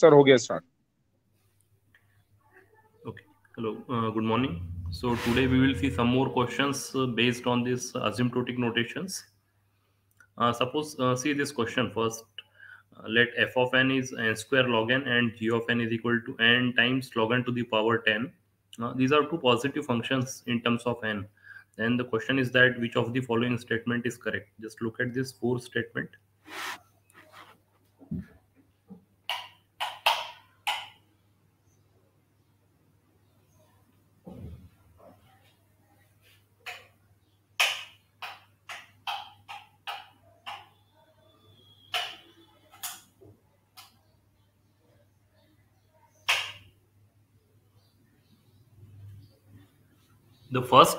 Sir हो गया start Okay. Hello. Uh, good morning. So today we will see some more questions uh, based on this asymptotic notations. Uh, suppose uh, see this question first. Uh, let f of n is n square log n and g of n is equal to n times log n to the power 10. Uh, these are two positive functions in terms of n. Then the question is that which of the following statement is correct? Just look at this four statement. The first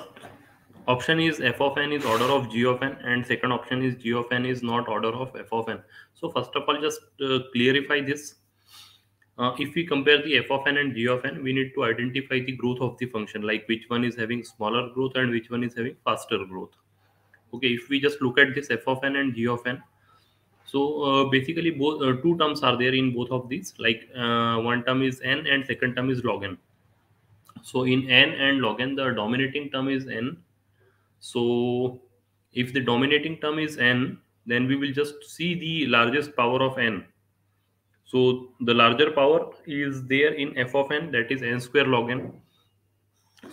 option is f of n is order of g of n and second option is g of n is not order of f of n. So first of all just uh, clarify this. Uh, if we compare the f of n and g of n we need to identify the growth of the function like which one is having smaller growth and which one is having faster growth. Okay if we just look at this f of n and g of n so uh, basically both uh, two terms are there in both of these like uh, one term is n and second term is log n so in n and log n the dominating term is n. So if the dominating term is n then we will just see the largest power of n. So the larger power is there in f of n that is n square log n.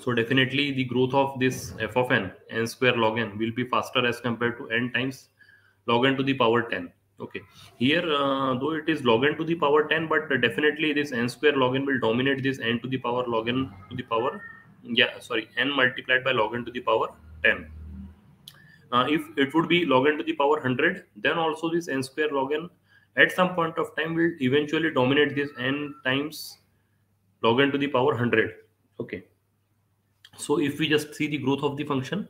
So definitely the growth of this f of n n square log n will be faster as compared to n times log n to the power 10 okay. Here uh, though it is log n to the power 10 but definitely this n square log n will dominate this n to the power log n to the power yeah sorry n multiplied by log n to the power 10 uh, if it would be log n to the power 100 then also this n square log n at some point of time will eventually dominate this n times log n to the power 100 okay. So if we just see the growth of the function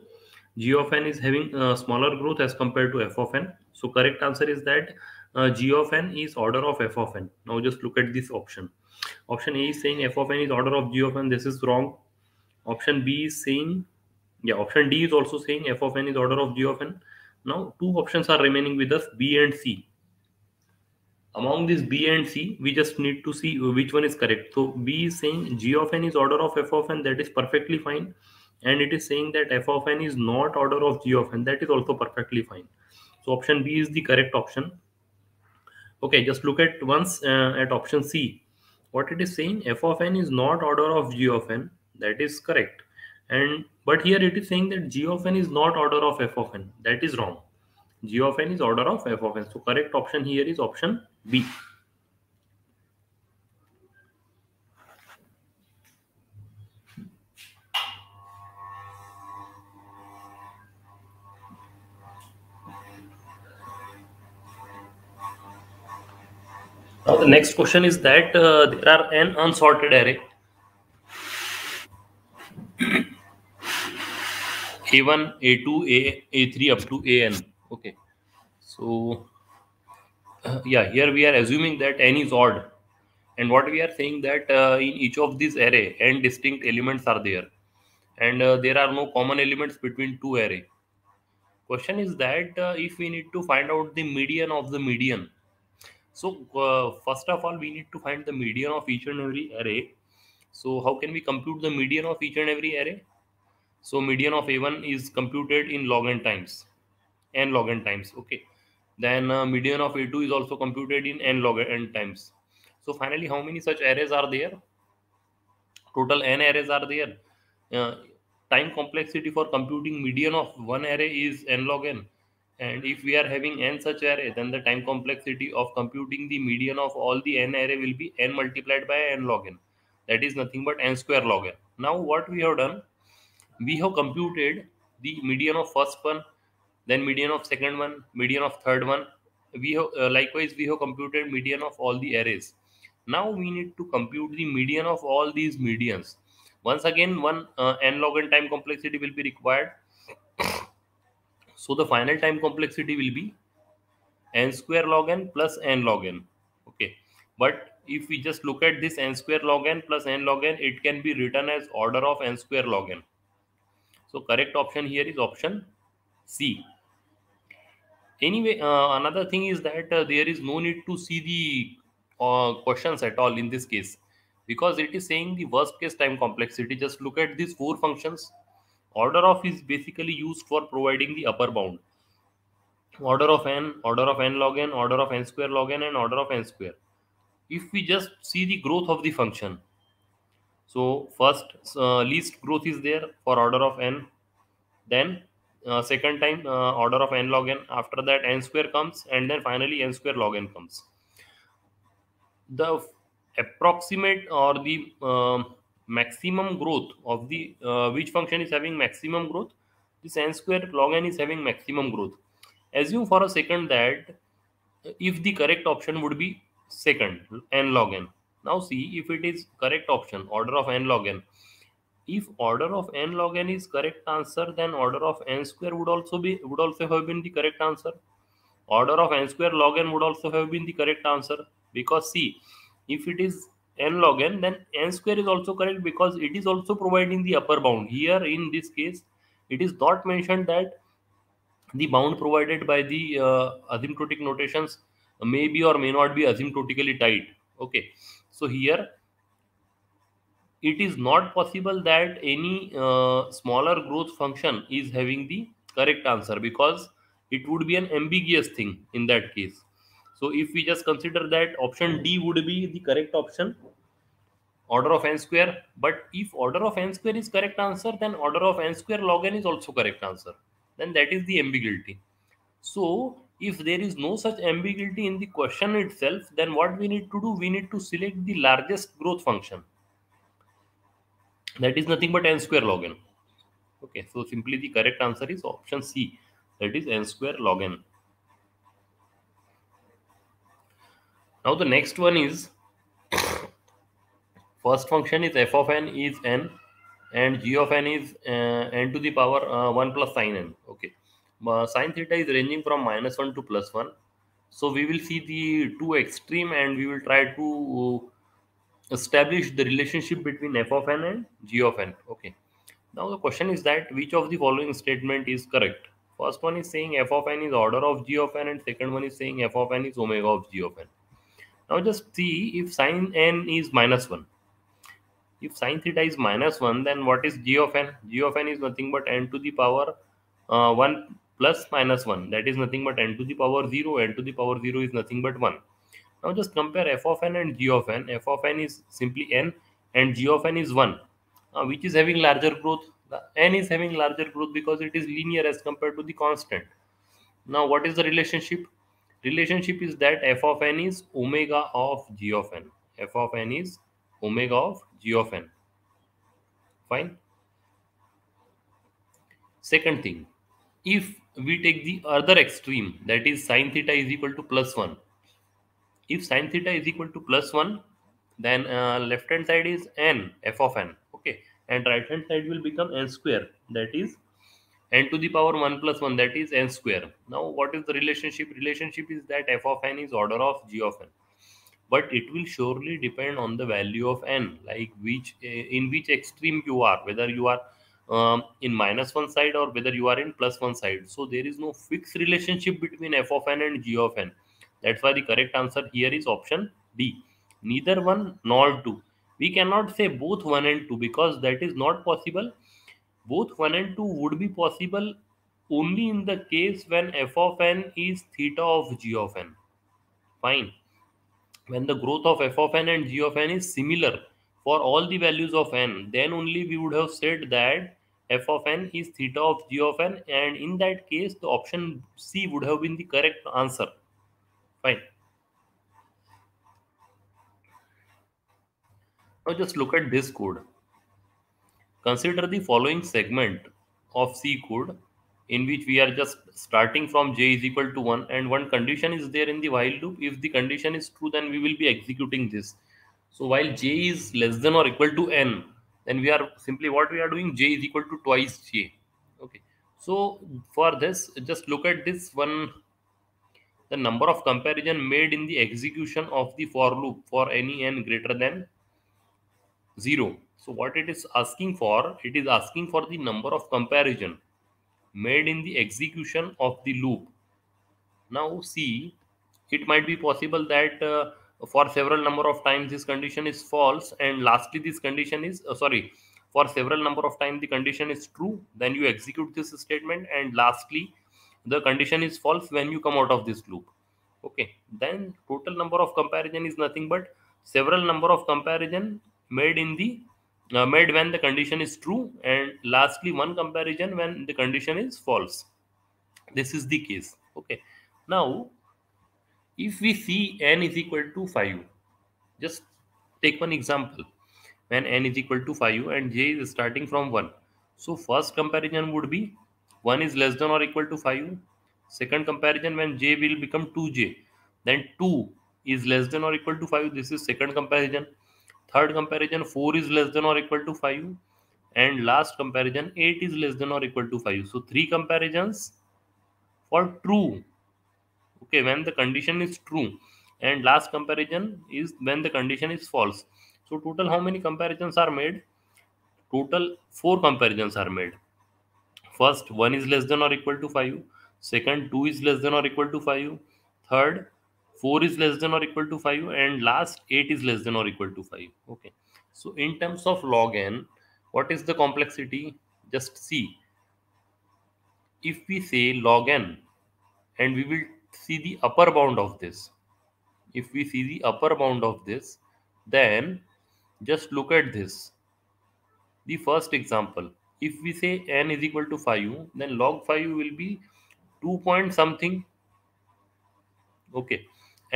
g of n is having uh, smaller growth as compared to f of n so correct answer is that uh, g of n is order of f of n. Now just look at this option. Option a is saying f of n is order of g of n. This is wrong. Option b is saying yeah option d is also saying f of n is order of g of n. Now two options are remaining with us b and c. Among these b and c we just need to see which one is correct. So b is saying g of n is order of f of n. That is perfectly fine. And it is saying that f of n is not order of g of n. That is also perfectly fine so option b is the correct option. Okay just look at once uh, at option c. What it is saying f of n is not order of g of n. That is correct. And but here it is saying that g of n is not order of f of n. That is wrong. G of n is order of f of n. So correct option here is option b Now the next question is that uh, there are n unsorted array a1, a2, a a3 up to an. Okay, so uh, yeah, here we are assuming that n is odd, and what we are saying that uh, in each of these array n distinct elements are there, and uh, there are no common elements between two array. Question is that uh, if we need to find out the median of the median so uh, first of all, we need to find the median of each and every array. So how can we compute the median of each and every array? So median of A1 is computed in log n times, n log n times. Okay. Then uh, median of A2 is also computed in n log n times. So finally, how many such arrays are there? Total n arrays are there. Uh, time complexity for computing median of one array is n log n and if we are having n such array then the time complexity of computing the median of all the n array will be n multiplied by n log n. That is nothing but n square log n. Now what we have done we have computed the median of first one then median of second one median of third one. We have uh, likewise we have computed median of all the arrays. Now we need to compute the median of all these medians. Once again one uh, n log n time complexity will be required so the final time complexity will be n square log n plus n log n. Okay. But if we just look at this n square log n plus n log n, it can be written as order of n square log n. So correct option here is option C. Anyway, uh, another thing is that uh, there is no need to see the uh, questions at all in this case because it is saying the worst case time complexity just look at these four functions order of is basically used for providing the upper bound. Order of n order of n log n order of n square log n and order of n square. If we just see the growth of the function so first uh, least growth is there for order of n then uh, second time uh, order of n log n after that n square comes and then finally n square log n comes. The approximate or the uh, maximum growth of the uh, which function is having maximum growth? This n square log n is having maximum growth. Assume for a second that if the correct option would be second n log n. Now see if it is correct option order of n log n. If order of n log n is correct answer then order of n square would also be would also have been the correct answer. Order of n square log n would also have been the correct answer. Because see if it is n log n then n square is also correct because it is also providing the upper bound. Here in this case it is not mentioned that the bound provided by the uh, asymptotic notations may be or may not be asymptotically tight okay. So here it is not possible that any uh, smaller growth function is having the correct answer because it would be an ambiguous thing in that case so if we just consider that option d would be the correct option order of n square. But if order of n square is correct answer then order of n square log n is also correct answer. Then that is the ambiguity. So if there is no such ambiguity in the question itself then what we need to do? We need to select the largest growth function. That is nothing but n square log n. Okay so simply the correct answer is option c. That is n square log n now the next one is first function is f of n is n and g of n is uh, n to the power uh, 1 plus sine n. Okay. Uh, sine theta is ranging from minus 1 to plus 1 so we will see the two extreme and we will try to establish the relationship between f of n and g of n. Okay. Now the question is that which of the following statement is correct? First one is saying f of n is order of g of n and second one is saying f of n is omega of g of n now just see if sine n is minus 1 if sine theta is minus 1 then what is g of n g of n is nothing but n to the power uh, 1 plus minus 1 that is nothing but n to the power 0 n to the power 0 is nothing but 1 now just compare f of n and g of n. f of n is simply n and g of n is 1. Uh, which is having larger growth? The n is having larger growth because it is linear as compared to the constant. Now what is the relationship? Relationship is that f of n is omega of g of n. f of n is omega of g of n. Fine. Second thing, if we take the other extreme that is sine theta is equal to plus 1 if sine theta is equal to plus 1 then uh, left hand side is n f of n okay and right hand side will become n square that is n to the power 1 plus 1 that is n square. Now what is the relationship? Relationship is that f of n is order of g of n. But it will surely depend on the value of n like which uh, in which extreme you are whether you are um, in minus one side or whether you are in plus one side. So there is no fixed relationship between f of n and g of n. That's why the correct answer here is option b Neither 1 nor 2. We cannot say both 1 and 2 because that is not possible. Both 1 and 2 would be possible only in the case when f of n is theta of g of n. Fine. When the growth of f of n and g of n is similar for all the values of n, then only we would have said that f of n is theta of g of n and in that case the option C would have been the correct answer. Fine. Now just look at this code. Consider the following segment of C code in which we are just starting from j is equal to 1 and one condition is there in the while loop. If the condition is true, then we will be executing this. So while j is less than or equal to n, then we are simply what we are doing j is equal to twice j. Okay. So for this, just look at this one the number of comparison made in the execution of the for loop for any n greater than 0 so what it is asking for it is asking for the number of comparison made in the execution of the loop. Now see it might be possible that uh, for several number of times this condition is false and lastly this condition is uh, sorry for several number of times the condition is true then you execute this statement and lastly the condition is false when you come out of this loop. Okay then total number of comparison is nothing but several number of comparison made in the uh, made when the condition is true and lastly one comparison when the condition is false. This is the case okay? Now if we see n is equal to 5 just take one example. When n is equal to 5 and j is starting from 1 so first comparison would be 1 is less than or equal to 5 second comparison when j will become 2j then 2 is less than or equal to 5 this is second comparison third comparison 4 is less than or equal to 5 and last comparison 8 is less than or equal to 5 so three comparisons for true. Okay when the condition is true and last comparison is when the condition is false. So total how many comparisons are made? Total four comparisons are made. First 1 is less than or equal to 5 second 2 is less than or equal to 5 third 4 is less than or equal to 5 and last 8 is less than or equal to 5 okay. So in terms of log n what is the complexity? Just see. If we say log n and we will see the upper bound of this. If we see the upper bound of this then just look at this. The first example if we say n is equal to 5 then log 5 will be 2 point something. Okay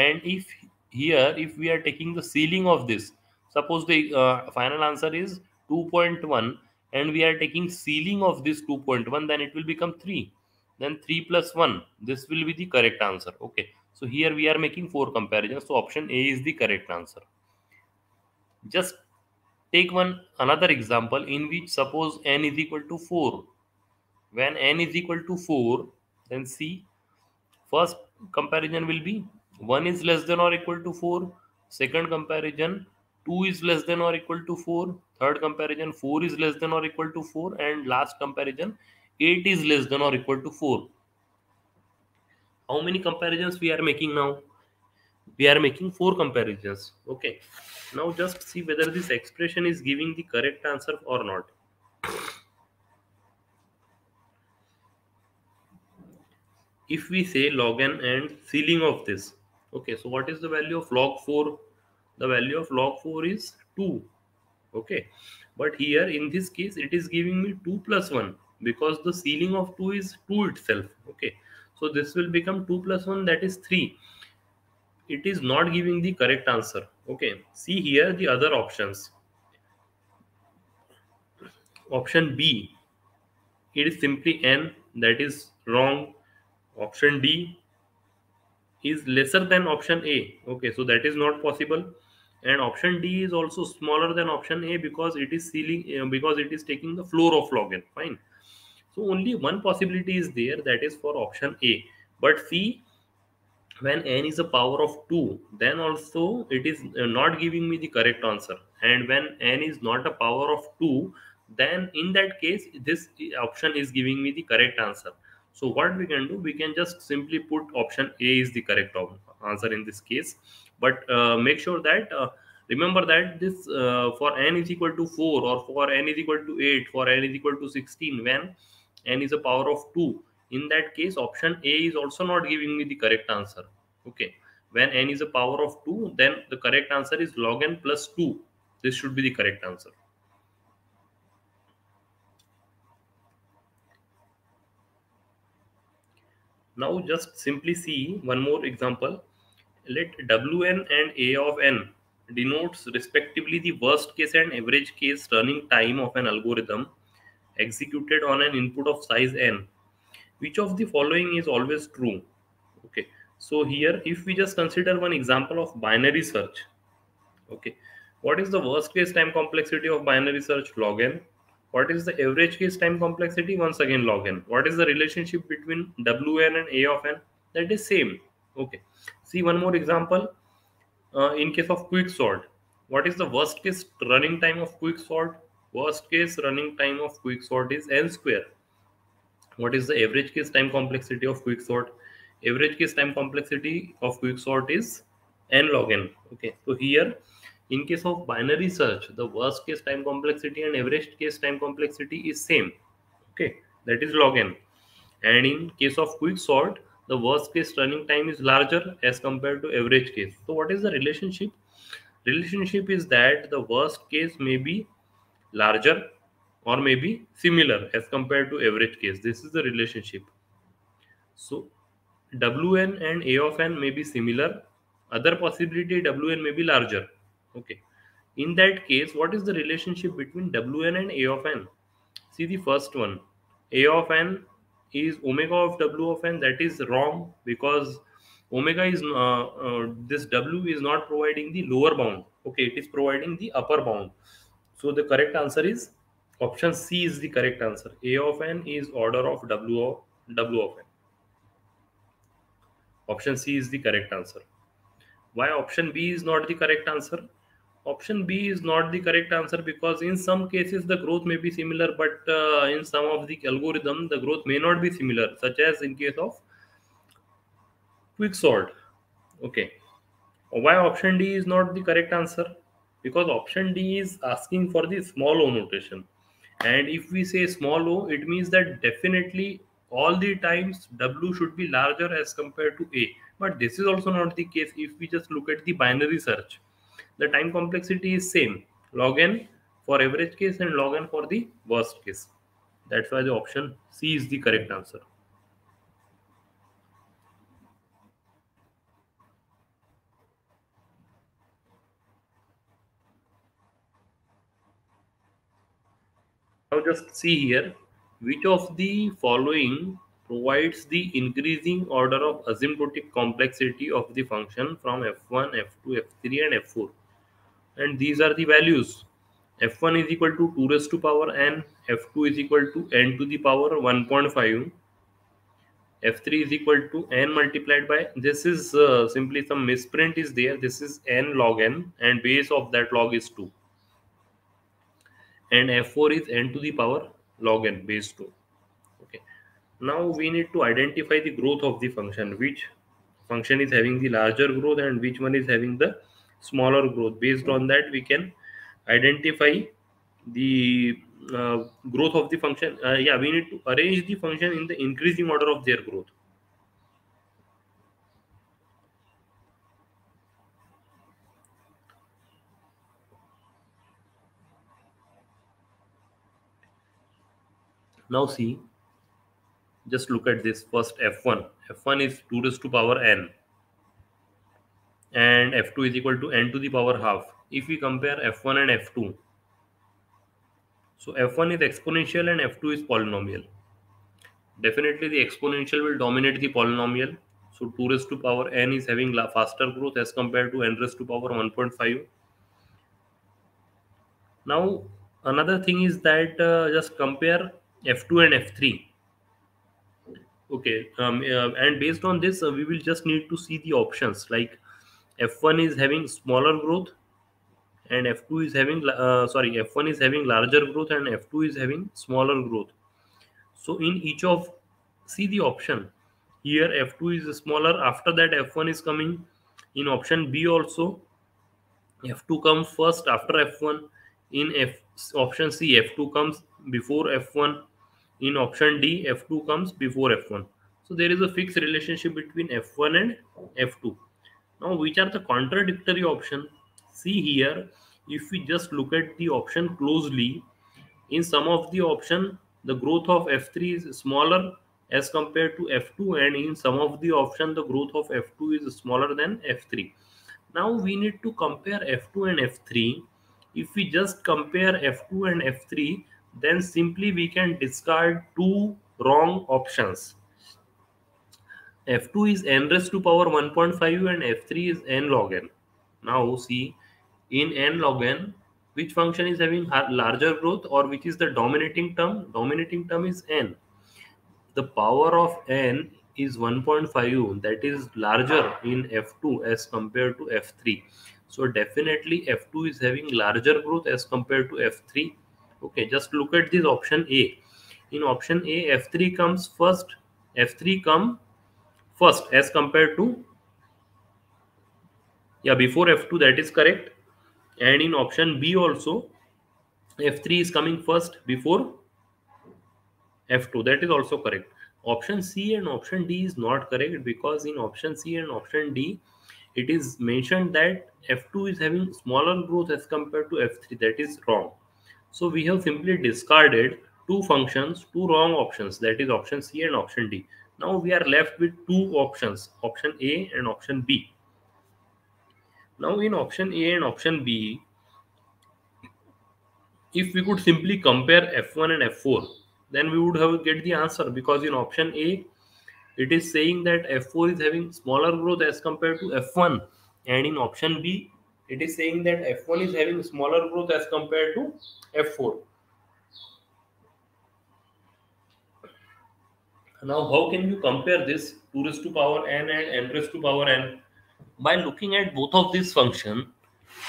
and if here if we are taking the ceiling of this suppose the uh, final answer is 2.1 and we are taking ceiling of this 2.1 then it will become 3 then 3 plus 1 this will be the correct answer. Okay. So here we are making four comparisons. So option a is the correct answer. Just take one another example in which suppose n is equal to 4 when n is equal to 4 then see first comparison will be 1 is less than or equal to 4 second comparison 2 is less than or equal to 4 third comparison 4 is less than or equal to 4 and last comparison 8 is less than or equal to 4 how many comparisons we are making now? We are making four comparisons. Okay. Now just see whether this expression is giving the correct answer or not. If we say log n and ceiling of this okay so what is the value of log 4 the value of log 4 is 2 okay but here in this case it is giving me 2 plus 1 because the ceiling of 2 is 2 itself. Okay so this will become 2 plus 1 that is 3 it is not giving the correct answer. Okay see here the other options. Option b it is simply n that is wrong. Option d is lesser than option a okay so that is not possible and option d is also smaller than option a because it is ceiling uh, because it is taking the floor of log n fine so only one possibility is there that is for option A. But see, when n is a power of 2, then also it is uh, not giving me the correct answer. And when n is not a power of 2, then in that case, this option is giving me the correct answer. So what we can do, we can just simply put option A is the correct answer in this case. But uh, make sure that uh, remember that this uh, for n is equal to 4 or for n is equal to 8 for n is equal to 16 when n is a power of 2 in that case option a is also not giving me the correct answer. Okay. When n is a power of 2 then the correct answer is log n plus 2 this should be the correct answer now just simply see one more example. Let wn and a of n denotes respectively the worst case and average case running time of an algorithm executed on an input of size n. Which of the following is always true? Okay. So here if we just consider one example of binary search okay what is the worst case time complexity of binary search log n what is the average case time complexity? Once again log n. What is the relationship between wn and a of n? That is same. Okay. See one more example. Uh, in case of quick sort what is the worst case running time of quick sort worst case running time of quicksort is n square. What is the average case time complexity of quicksort? Average case time complexity of quicksort is n log n. Okay. So here in case of binary search the worst case time complexity and average case time complexity is same. Okay that is log n. And in case of quick sort the worst case running time is larger as compared to average case. So what is the relationship? Relationship is that the worst case may be larger or may be similar as compared to average case. This is the relationship. So wn and a of n may be similar. Other possibility wn may be larger okay. In that case what is the relationship between wn and a of n? See the first one. A of n is omega of w of n. That is wrong because omega is uh, uh, this w is not providing the lower bound. Okay it is providing the upper bound. So the correct answer is option c is the correct answer. A of n is order of w of w of n. Option c is the correct answer. Why option b is not the correct answer option b is not the correct answer because in some cases the growth may be similar but uh, in some of the algorithm the growth may not be similar such as in case of quick sort okay. Why option d is not the correct answer? Because option d is asking for the small o notation. And if we say small o it means that definitely all the times w should be larger as compared to a. But this is also not the case if we just look at the binary search the time complexity is same. Log n for average case and log n for the worst case. That's why the option c is the correct answer. Now just see here which of the following provides the increasing order of asymptotic complexity of the function from f1 f2 f3 and f4 and these are the values. F1 is equal to 2 raised to power n f2 is equal to n to the power 1.5 f3 is equal to n multiplied by this is uh, simply some misprint is there. This is n log n and base of that log is 2 and f4 is n to the power log n base 2 okay. Now we need to identify the growth of the function which function is having the larger growth and which one is having the smaller growth. Based on that we can identify the uh, growth of the function. Uh, yeah we need to arrange the function in the increasing order of their growth. Now see just look at this first f1 f1 is 2 raised to power n and f2 is equal to n to the power half. If we compare f1 and f2 so f1 is exponential and f2 is polynomial. Definitely the exponential will dominate the polynomial. So 2 raised to power n is having faster growth as compared to n raised to power 1.5 now another thing is that uh, just compare f2 and f3 okay um, uh, and based on this uh, we will just need to see the options. Like f1 is having smaller growth and f2 is having uh, sorry f1 is having larger growth and f2 is having smaller growth. So in each of see the option. Here f2 is smaller. After that f1 is coming in option b also. F2 comes first after f1 in f option c f2 comes before f1 in option d f2 comes before f1 so there is a fixed relationship between f1 and f2 now, which are the contradictory option? See here, if we just look at the option closely, in some of the option, the growth of F3 is smaller as compared to F2 and in some of the option, the growth of F2 is smaller than F3. Now, we need to compare F2 and F3. If we just compare F2 and F3, then simply we can discard two wrong options f2 is n raised to power 1.5 and f3 is n log n. Now see in n log n which function is having larger growth or which is the dominating term? Dominating term is n. The power of n is 1.5 that is larger in f2 as compared to f3 so definitely f2 is having larger growth as compared to f3 okay just look at this option a. In option a f3 comes first. F3 come first as compared to yeah before f2 that is correct. And in option b also f3 is coming first before f2 that is also correct. Option c and option d is not correct because in option c and option d it is mentioned that f2 is having smaller growth as compared to f3 that is wrong. So we have simply discarded two functions two wrong options. That is option c and option d now we are left with two options option a and option b. Now in option a and option b if we could simply compare f1 and f4 then we would have get the answer because in option a it is saying that f4 is having smaller growth as compared to f1 and in option b it is saying that f1 is having smaller growth as compared to f4 now how can you compare this 2 raised to power n and n raised to power? N by looking at both of these functions,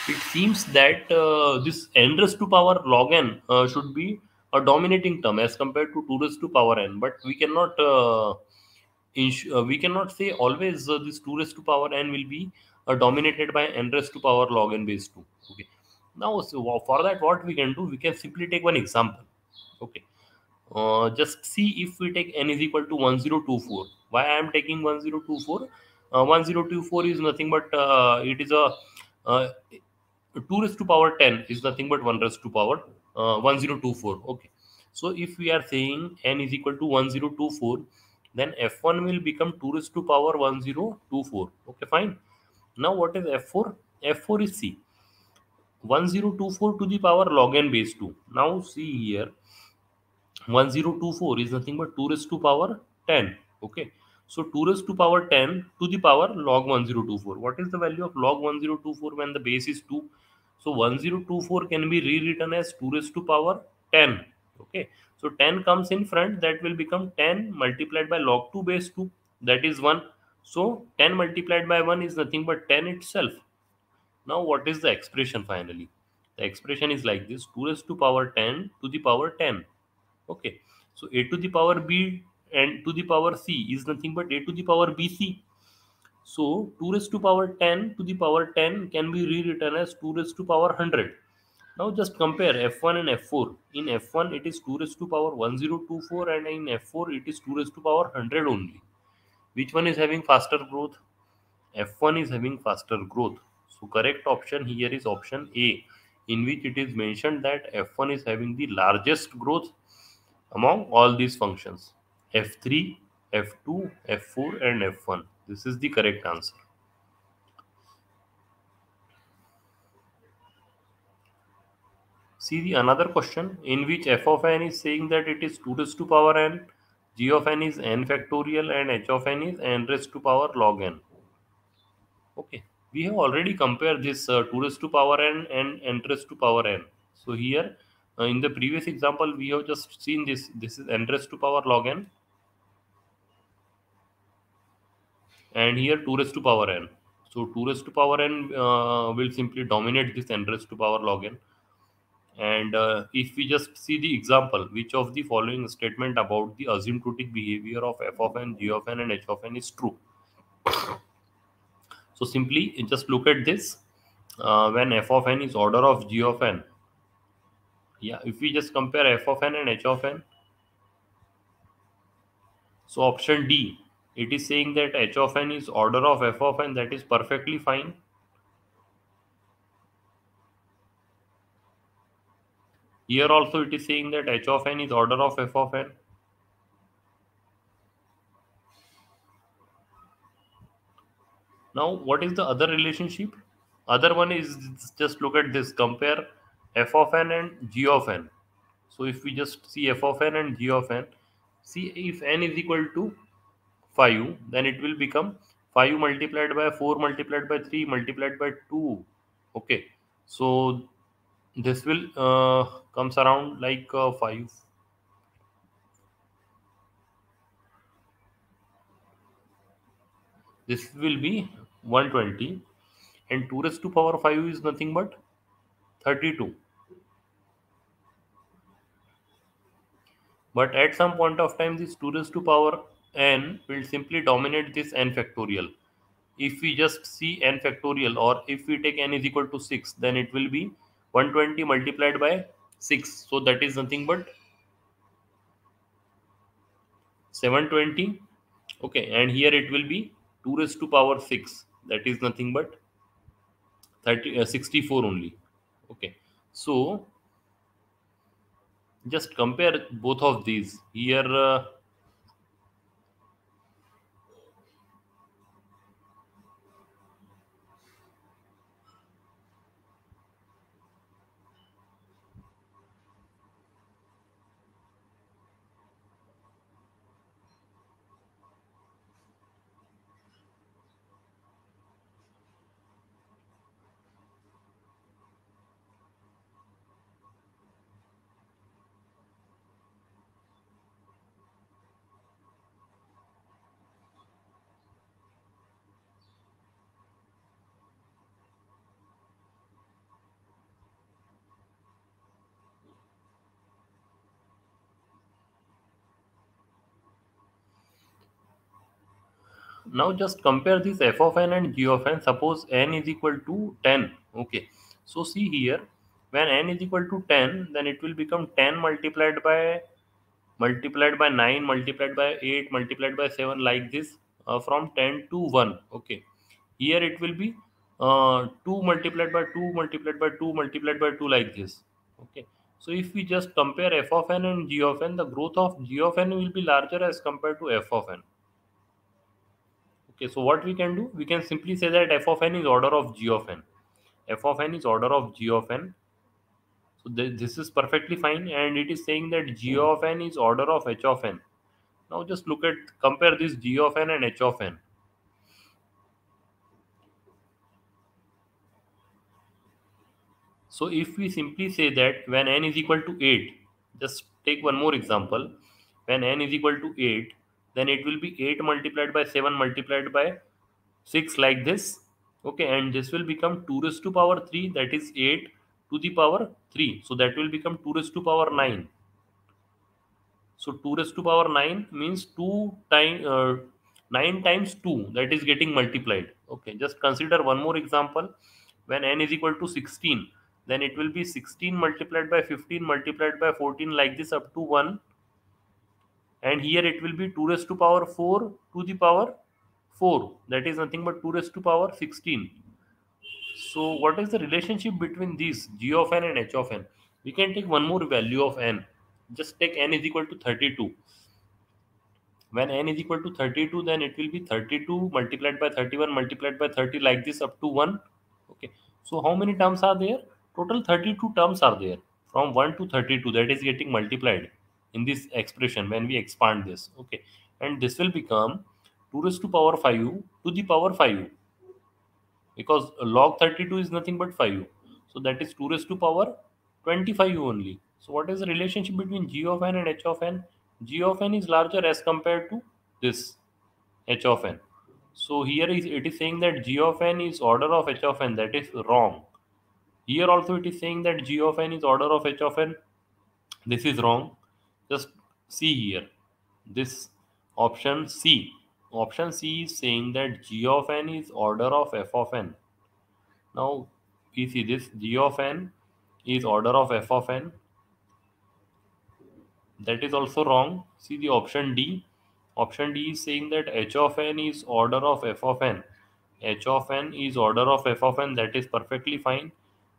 it seems that uh, this n raised to power log n uh, should be a dominating term as compared to 2 raised to power n. But we cannot uh, uh, we cannot say always uh, this 2 raised to power n will be uh, dominated by n raised to power log n base 2 okay. Now so for that what we can do we can simply take one example. Okay uh, just see if we take n is equal to 1024 why i am taking 1024 uh, 1024 is nothing but uh, it is a uh, 2 raised to power 10 is nothing but 1 raised to power uh, 1024 okay. So if we are saying n is equal to 1024 then f1 will become 2 raised to power 1024 okay fine. Now what is f4 f4 is c. 1024 to the power log n base 2 now see here 1024 is nothing but 2 raised to power 10 okay? So 2 raised to power 10 to the power log 1024 what is the value of log 1024 when the base is 2 so 1024 can be rewritten as 2 raised to power 10 okay? So 10 comes in front that will become 10 multiplied by log 2 base 2 that is 1 so 10 multiplied by 1 is nothing but 10 itself. Now what is the expression finally? The expression is like this 2 raised to power 10 to the power 10 okay. So a to the power b and to the power c is nothing but a to the power bc so 2 raised to power 10 to the power 10 can be rewritten as 2 raised to power 100 now just compare f1 and f4 in f1 it is 2 raised to power 1024 and in f4 it is 2 raised to power 100 only. Which one is having faster growth? F1 is having faster growth. So correct option here is option a in which it is mentioned that f1 is having the largest growth among all these functions f3 f2 f4 and f1 this is the correct answer. See the another question in which f of n is saying that it is 2 raised to power n g of n is n factorial and h of n is n raised to power log n. Okay we have already compared this uh, 2 raised to power n and n raised to power n. So here uh, in the previous example, we have just seen this. This is n raised to power log n. And here 2 raised to power n. So 2 raised to power n uh, will simply dominate this n raised to power log n. And uh, if we just see the example, which of the following statement about the asymptotic behavior of f of n, g of n, and h of n is true? so simply just look at this. Uh, when f of n is order of g of n, yeah if we just compare f of n and h of n so option d it is saying that h of n is order of f of n that is perfectly fine. Here also it is saying that h of n is order of f of n. Now what is the other relationship? Other one is just look at this compare f of n and g of n. So if we just see f of n and g of n, see if n is equal to 5, then it will become 5 multiplied by 4 multiplied by 3 multiplied by 2. Okay. So this will uh, comes around like uh, 5. This will be 120 and 2 raised to power 5 is nothing but 32 but at some point of time this 2 raised to power n will simply dominate this n factorial. If we just see n factorial or if we take n is equal to 6 then it will be 120 multiplied by 6 so that is nothing but 720 okay and here it will be 2 raised to power 6 that is nothing but 30 uh, 64 only okay. So just compare both of these. Here uh, now just compare this f of n and g of n. Suppose n is equal to 10 okay. So see here when n is equal to 10 then it will become 10 multiplied by multiplied by 9 multiplied by 8 multiplied by 7 like this uh, from 10 to 1 okay. Here it will be uh, 2 multiplied by 2 multiplied by 2 multiplied by 2 like this. Okay. So if we just compare f of n and g of n the growth of g of n will be larger as compared to f of n Okay, so what we can do? We can simply say that f of n is order of g of n. f of n is order of g of n. So th this is perfectly fine, and it is saying that g hmm. of n is order of h of n. Now just look at compare this g of n and h of n. So if we simply say that when n is equal to 8, just take one more example. When n is equal to 8, then it will be 8 multiplied by 7 multiplied by 6 like this. Okay and this will become 2 raised to power 3 that is 8 to the power 3 so that will become 2 raised to power 9 so 2 raised to power 9 means 2 time uh, 9 times 2 that is getting multiplied. Okay just consider one more example. When n is equal to 16 then it will be 16 multiplied by 15 multiplied by 14 like this up to 1 and here it will be 2 raised to power 4 to the power 4 that is nothing but 2 raised to power 16 so what is the relationship between these g of n and h of n? We can take one more value of n. Just take n is equal to 32 when n is equal to 32 then it will be 32 multiplied by 31 multiplied by 30 like this up to 1 okay. So how many terms are there? Total 32 terms are there. From 1 to 32 that is getting multiplied in this expression when we expand this okay? And this will become 2 raised to power 5u to the power 5u because log 32 is nothing but 5u so that is 2 raised to power 25u only. So what is the relationship between g of n and h of n? g of n is larger as compared to this h of n. So here is it is saying that g of n is order of h of n that is wrong. Here also it is saying that g of n is order of h of n. This is wrong just see here. This option c. Option c is saying that g of n is order of f of n. Now we see this g of n is order of f of n. That is also wrong. See the option d. Option d is saying that h of n is order of f of n. H of n is order of f of n. That is perfectly fine.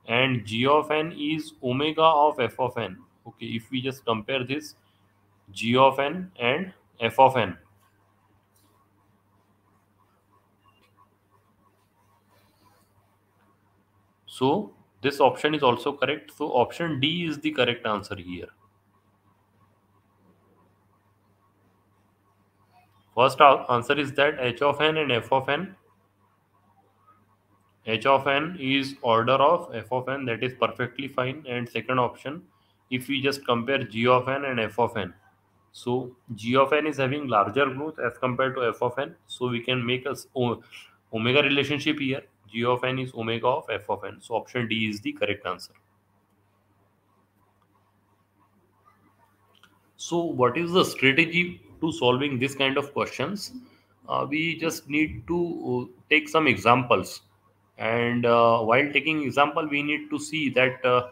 And g of n is omega of f of n okay if we just compare this g of n and f of n. So this option is also correct. So option d is the correct answer here. First answer is that h of n and f of n. H of n is order of f of n that is perfectly fine. And second option if we just compare g of n and f of n. So g of n is having larger growth as compared to f of n. So we can make a omega relationship here. G of n is omega of f of n. So option d is the correct answer. So what is the strategy to solving this kind of questions? Uh, we just need to uh, take some examples. And uh, while taking example we need to see that uh,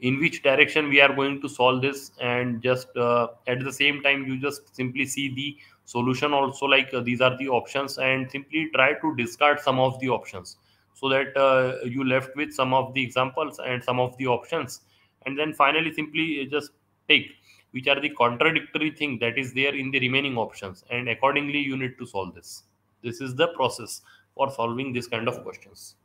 in which direction we are going to solve this and just uh, at the same time you just simply see the solution also like uh, these are the options and simply try to discard some of the options. So that uh, you left with some of the examples and some of the options. And then finally simply just take which are the contradictory thing that is there in the remaining options and accordingly you need to solve this. This is the process for solving this kind of questions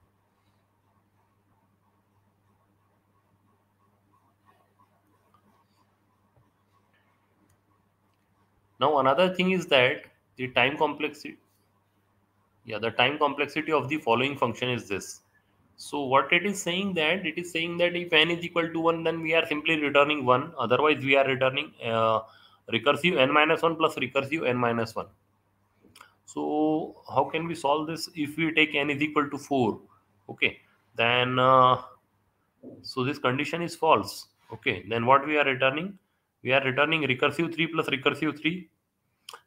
now another thing is that the time complexity yeah the time complexity of the following function is this. So what it is saying that it is saying that if n is equal to 1 then we are simply returning 1 otherwise we are returning uh, recursive n minus 1 plus recursive n minus 1 so how can we solve this if we take n is equal to 4 okay then uh, so this condition is false. Okay then what we are returning we are returning recursive 3 plus recursive 3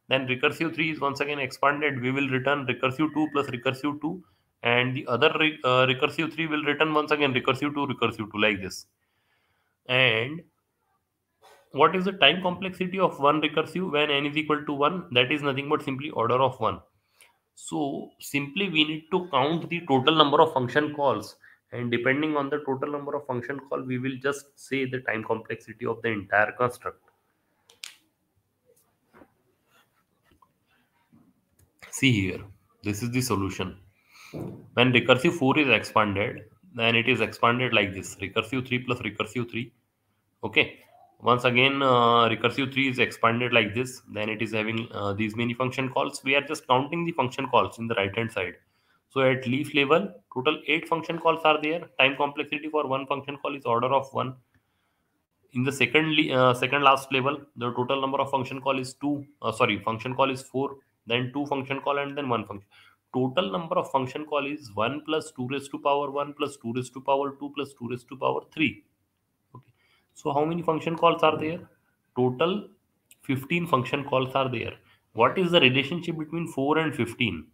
then recursive 3 is once again expanded. We will return recursive 2 plus recursive 2 and the other re- uh, recursive 3 will return once again recursive 2 recursive 2 like this. And what is the time complexity of one recursive when n is equal to 1 that is nothing but simply order of 1 so simply we need to count the total number of function calls and depending on the total number of function call we will just say the time complexity of the entire construct. See here this is the solution. When recursive 4 is expanded then it is expanded like this recursive 3 plus recursive 3 okay. Once again uh, recursive 3 is expanded like this then it is having uh, these many function calls. We are just counting the function calls in the right hand side so at leaf level total 8 function calls are there. Time complexity for one function call is order of 1 in the second uh, second last level the total number of function call is 2 uh, sorry function call is 4 then 2 function call and then 1 function. Total number of function call is 1 plus 2 raised to power 1 plus 2 raised to power 2 plus 2 raised to power 3 okay. So how many function calls are there? Total 15 function calls are there. What is the relationship between 4 and 15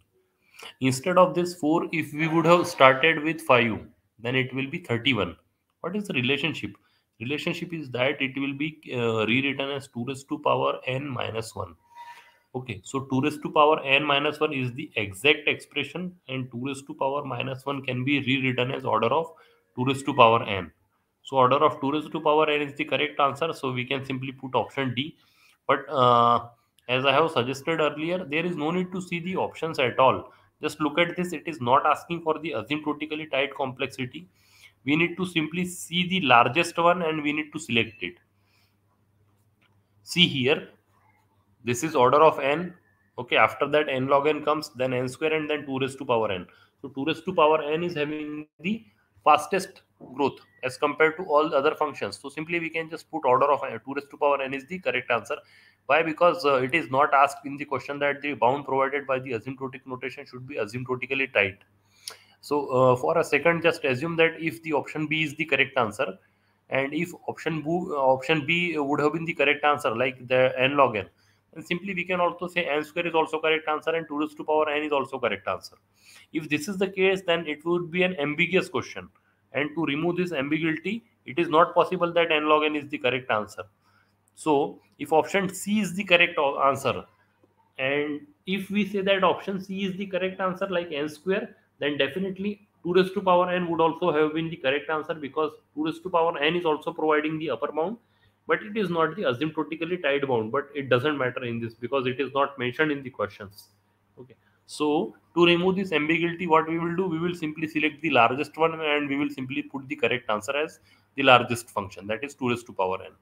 instead of this 4 if we would have started with 5 then it will be 31 what is the relationship? Relationship is that it will be uh, rewritten as 2 raised to power n minus 1 okay so 2 raised to power n minus 1 is the exact expression and 2 raised to power minus 1 can be rewritten as order of 2 raised to power n. So order of 2 raised to power n is the correct answer so we can simply put option d. But uh, as i have suggested earlier there is no need to see the options at all just look at this. It is not asking for the asymptotically tight complexity. We need to simply see the largest one and we need to select it. See here. This is order of n. Okay after that n log n comes then n square and then 2 raised to power n. So 2 raised to power n is having the fastest growth as compared to all other functions. So simply we can just put order of 2 raised to power n is the correct answer. Why? Because uh, it is not asked in the question that the bound provided by the asymptotic notation should be asymptotically tight so uh, for a second just assume that if the option b is the correct answer and if option b, option b would have been the correct answer like the n log n and simply we can also say n square is also correct answer and 2 raised to power n is also correct answer. If this is the case then it would be an ambiguous question and to remove this ambiguity it is not possible that n log n is the correct answer. So if option c is the correct answer and if we say that option c is the correct answer like n square then definitely 2 raised to power n would also have been the correct answer because 2 raised to power n is also providing the upper bound but it is not the asymptotically tight bound but it doesn't matter in this because it is not mentioned in the questions so to remove this ambiguity what we will do? We will simply select the largest one and we will simply put the correct answer as the largest function that is 2 raised to power n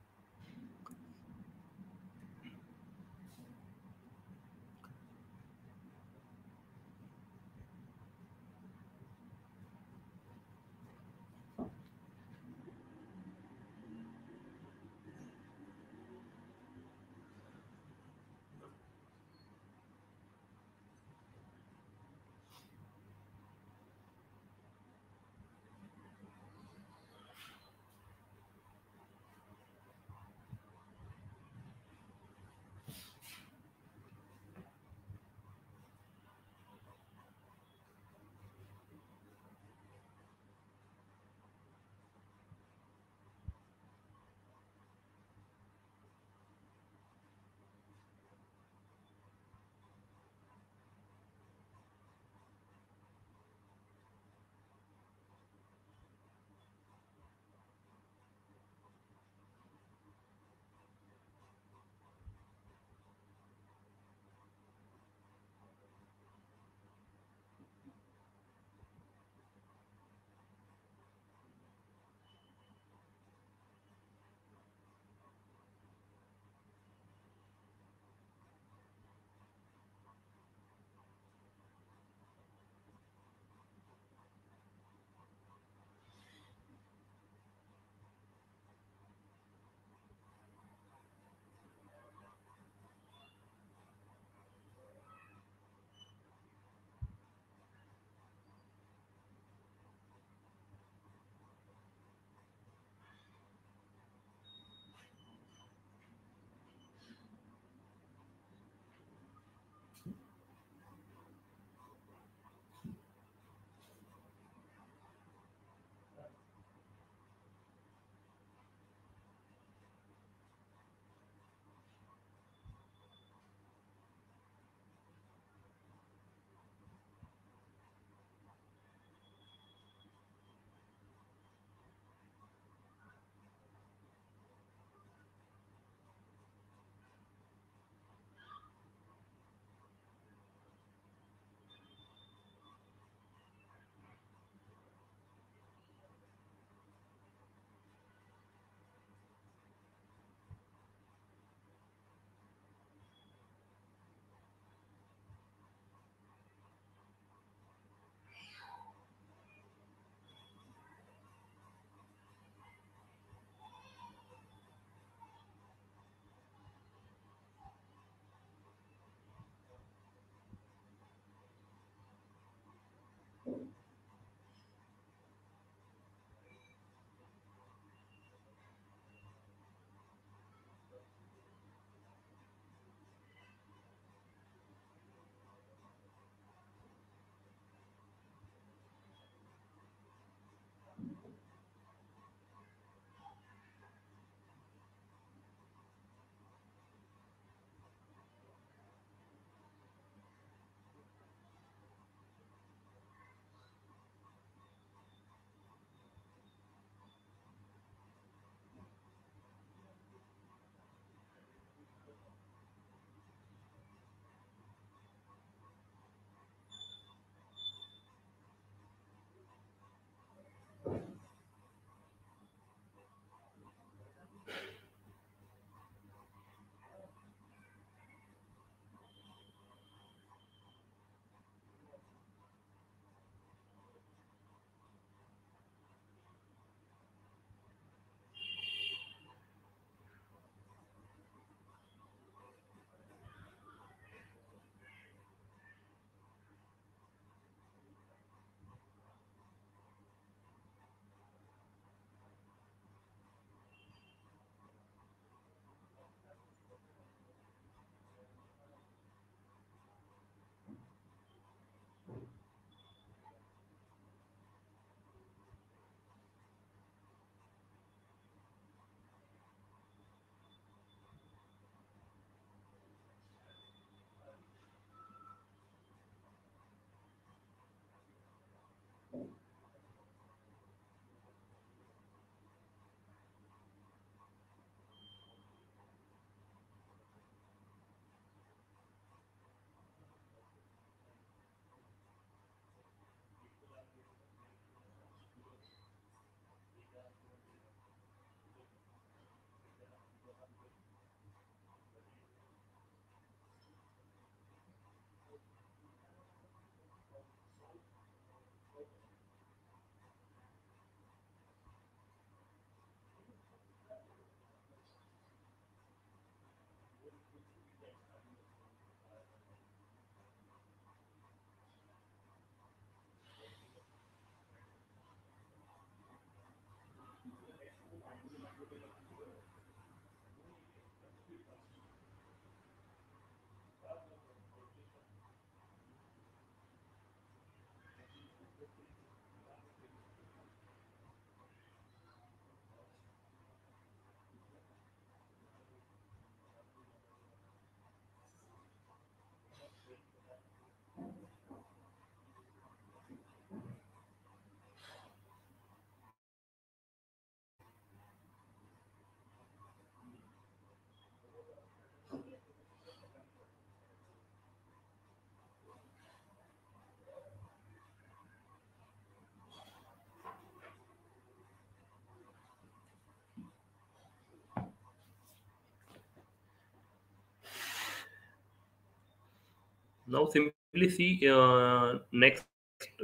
now simply see uh, next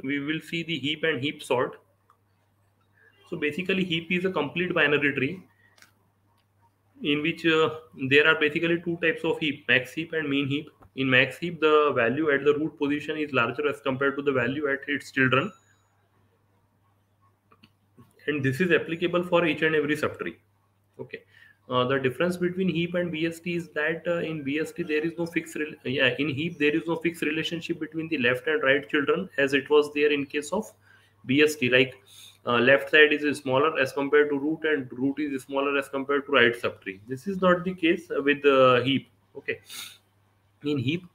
we will see the heap and heap sort. So basically heap is a complete binary tree in which uh, there are basically two types of heap max heap and min heap. In max heap the value at the root position is larger as compared to the value at its children. And this is applicable for each and every subtree. Okay uh, the difference between heap and bst is that uh, in bst there is no fixed yeah in heap there is no fixed relationship between the left and right children as it was there in case of bst like uh, left side is smaller as compared to root and root is smaller as compared to right subtree. This is not the case with the heap okay? In heap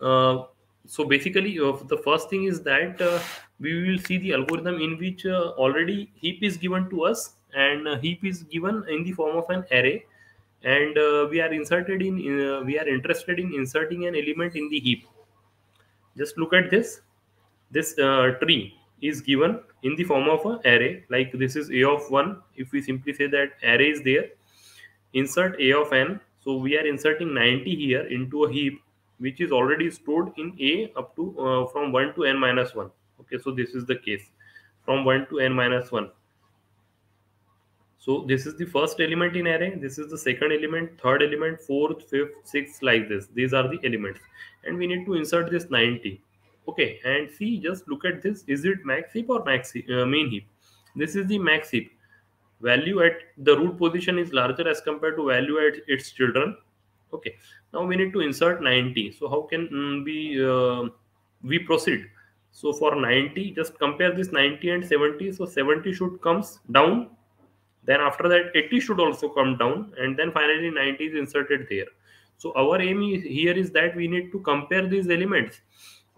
uh, so basically uh, the first thing is that uh, we will see the algorithm in which uh, already heap is given to us and heap is given in the form of an array. And uh, we are inserted in uh, we are interested in inserting an element in the heap. Just look at this. This uh, tree is given in the form of an array. Like this is a of 1 if we simply say that array is there insert a of n. So we are inserting 90 here into a heap which is already stored in a up to uh, from 1 to n minus 1 okay so this is the case. From 1 to n minus 1 so this is the first element in array this is the second element third element fourth fifth sixth like this. These are the elements. And we need to insert this 90 okay and see just look at this. Is it max heap or max heap, uh, min heap? This is the max heap. Value at the root position is larger as compared to value at its children. Okay now we need to insert 90 so how can mm, we uh, we proceed? So for 90 just compare this 90 and 70 so 70 should comes down then after that 80 should also come down and then finally 90 is inserted there. So our aim is, here is that we need to compare these elements.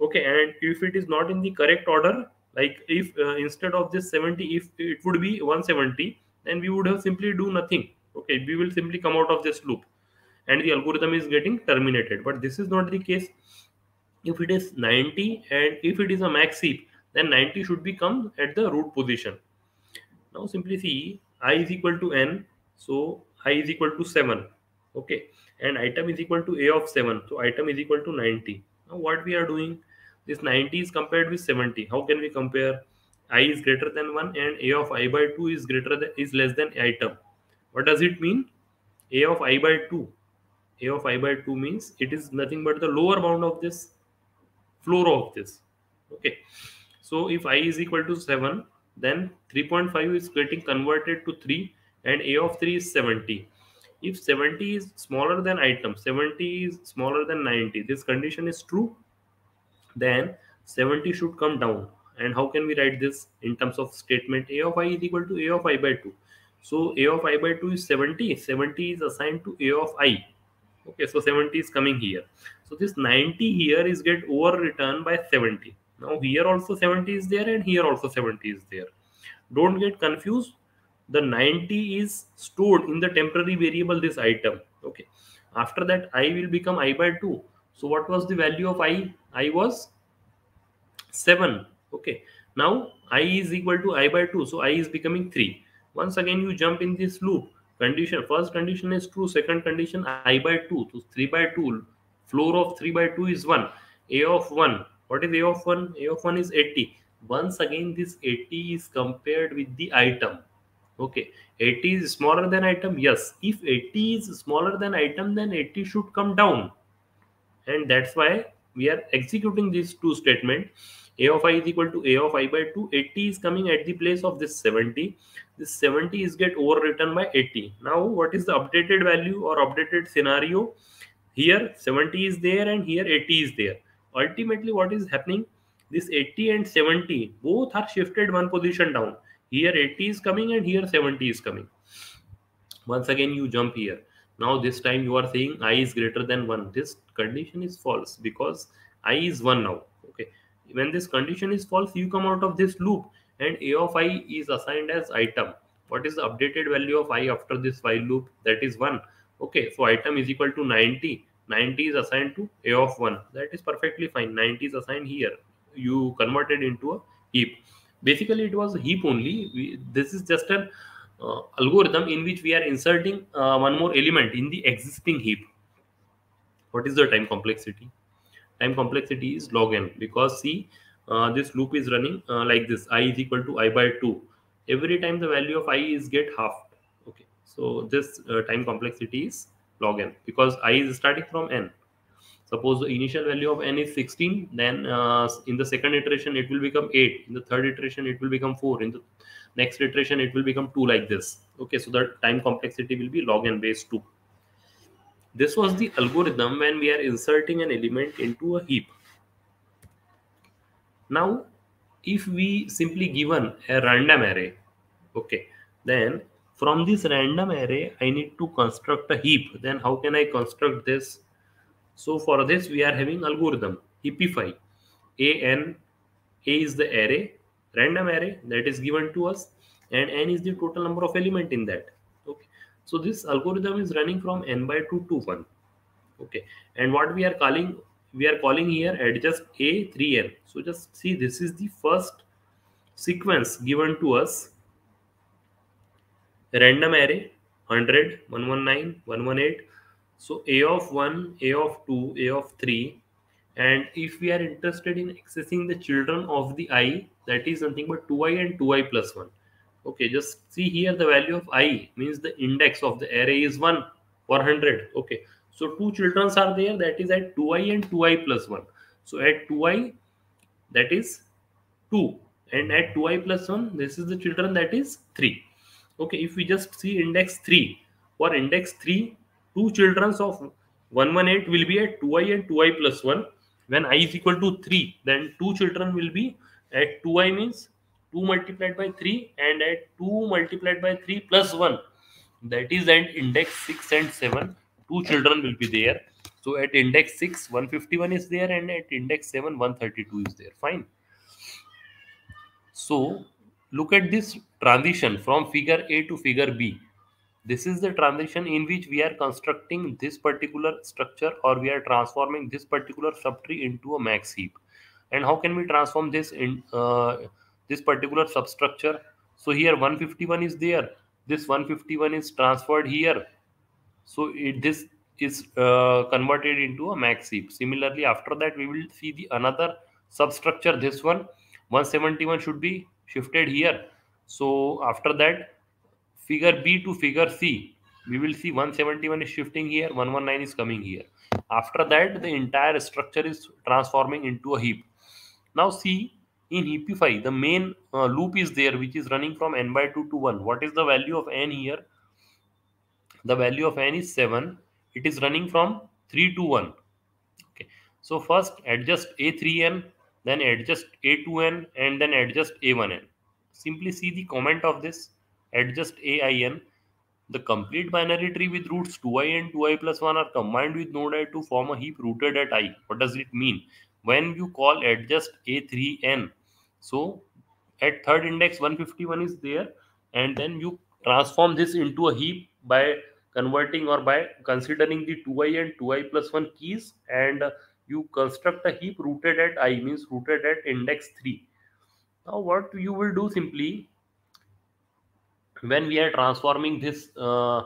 Okay and if it is not in the correct order like if uh, instead of this 70 if it would be 170 then we would have simply do nothing. Okay we will simply come out of this loop. And the algorithm is getting terminated. But this is not the case. If it is 90 and if it is a max heap then 90 should become at the root position. Now simply see i is equal to n so i is equal to 7 okay? And item is equal to a of 7 so item is equal to 90 now what we are doing? This 90 is compared with 70 how can we compare? I is greater than 1 and a of i by 2 is greater than is less than item. What does it mean? A of i by 2 a of i by 2 means it is nothing but the lower bound of this floor of this okay? So if i is equal to 7 then 3.5 is getting converted to 3 and a of 3 is 70 if 70 is smaller than item 70 is smaller than 90 this condition is true then 70 should come down. And how can we write this in terms of statement? A of i is equal to a of i by 2 so a of i by 2 is 70 70 is assigned to a of i. Okay so 70 is coming here. So this 90 here is get overwritten by 70 now here also 70 is there and here also 70 is there. Don't get confused. The 90 is stored in the temporary variable this item okay. After that i will become i by 2 so what was the value of i? I was 7 okay. Now i is equal to i by 2 so i is becoming 3 once again you jump in this loop. Condition first condition is true second condition i by 2 so 3 by 2 floor of 3 by 2 is 1 a of 1 what is a of 1 a of 1 is 80 once again this 80 is compared with the item. Okay 80 is smaller than item? Yes. If 80 is smaller than item then 80 should come down. And that's why we are executing these two statement. A of i is equal to a of i by 2 80 is coming at the place of this 70 this 70 is get overwritten by 80 now what is the updated value or updated scenario? Here 70 is there and here 80 is there ultimately what is happening? This 80 and 70 both are shifted one position down. Here 80 is coming and here 70 is coming. Once again you jump here. Now this time you are saying i is greater than 1 this condition is false because i is 1 now okay? When this condition is false you come out of this loop and a of i is assigned as item. What is the updated value of i after this while loop? That is 1 okay? So item is equal to 90 90 is assigned to a of 1 that is perfectly fine. 90 is assigned here. You converted into a heap. Basically it was heap only. We, this is just an uh, algorithm in which we are inserting uh, one more element in the existing heap. What is the time complexity? Time complexity is log n because see uh, this loop is running uh, like this. I is equal to i by 2 every time the value of i is get half okay. So this uh, time complexity is log n because i is starting from n. Suppose the initial value of n is 16 then uh, in the second iteration it will become 8 in the third iteration it will become 4 in the next iteration it will become 2 like this. Okay so the time complexity will be log n base 2 this was the algorithm when we are inserting an element into a heap. Now if we simply given a random array okay then from this random array i need to construct a heap. Then how can i construct this? So for this we are having algorithm heapify. A n a is the array random array that is given to us and n is the total number of element in that. Okay. So this algorithm is running from n by 2 to 1 okay. And what we are calling we are calling here adjust a 3n so just see this is the first sequence given to us random array 100 119 118 so a of 1 a of 2 a of 3 and if we are interested in accessing the children of the i that is nothing but 2i and 2i plus 1 okay just see here the value of i means the index of the array is 1 for 100 okay so two children are there that is at 2i and 2i plus 1 so at 2i that is 2 and at 2i plus 1 this is the children that is 3 okay if we just see index 3 for index 3 two children of 118 will be at 2i and 2i plus 1 when i is equal to 3 then two children will be at 2i means 2 multiplied by 3 and at 2 multiplied by 3 plus 1 that is at index 6 and 7 two children will be there. So at index 6 151 is there and at index 7 132 is there. Fine. So look at this transition from figure a to figure b. This is the transition in which we are constructing this particular structure or we are transforming this particular subtree into a max heap. And how can we transform this in uh, this particular substructure? So here 151 is there. This 151 is transferred here. So it, this is uh, converted into a max heap. Similarly after that we will see the another substructure this one. 171 should be shifted here so after that figure B to figure C, we will see 171 is shifting here, 119 is coming here. After that, the entire structure is transforming into a heap. Now see, in heapify, the main uh, loop is there, which is running from n by 2 to 1. What is the value of n here? The value of n is 7. It is running from 3 to 1. Okay. So first adjust a3n, then adjust a2n, and then adjust a1n. Simply see the comment of this adjust ain the complete binary tree with roots 2i and 2i plus 1 are combined with node i to form a heap rooted at i. What does it mean? When you call adjust a3n so at third index 151 is there and then you transform this into a heap by converting or by considering the 2i and 2i plus 1 keys and you construct a heap rooted at i means rooted at index 3 now what you will do simply when we are transforming this uh,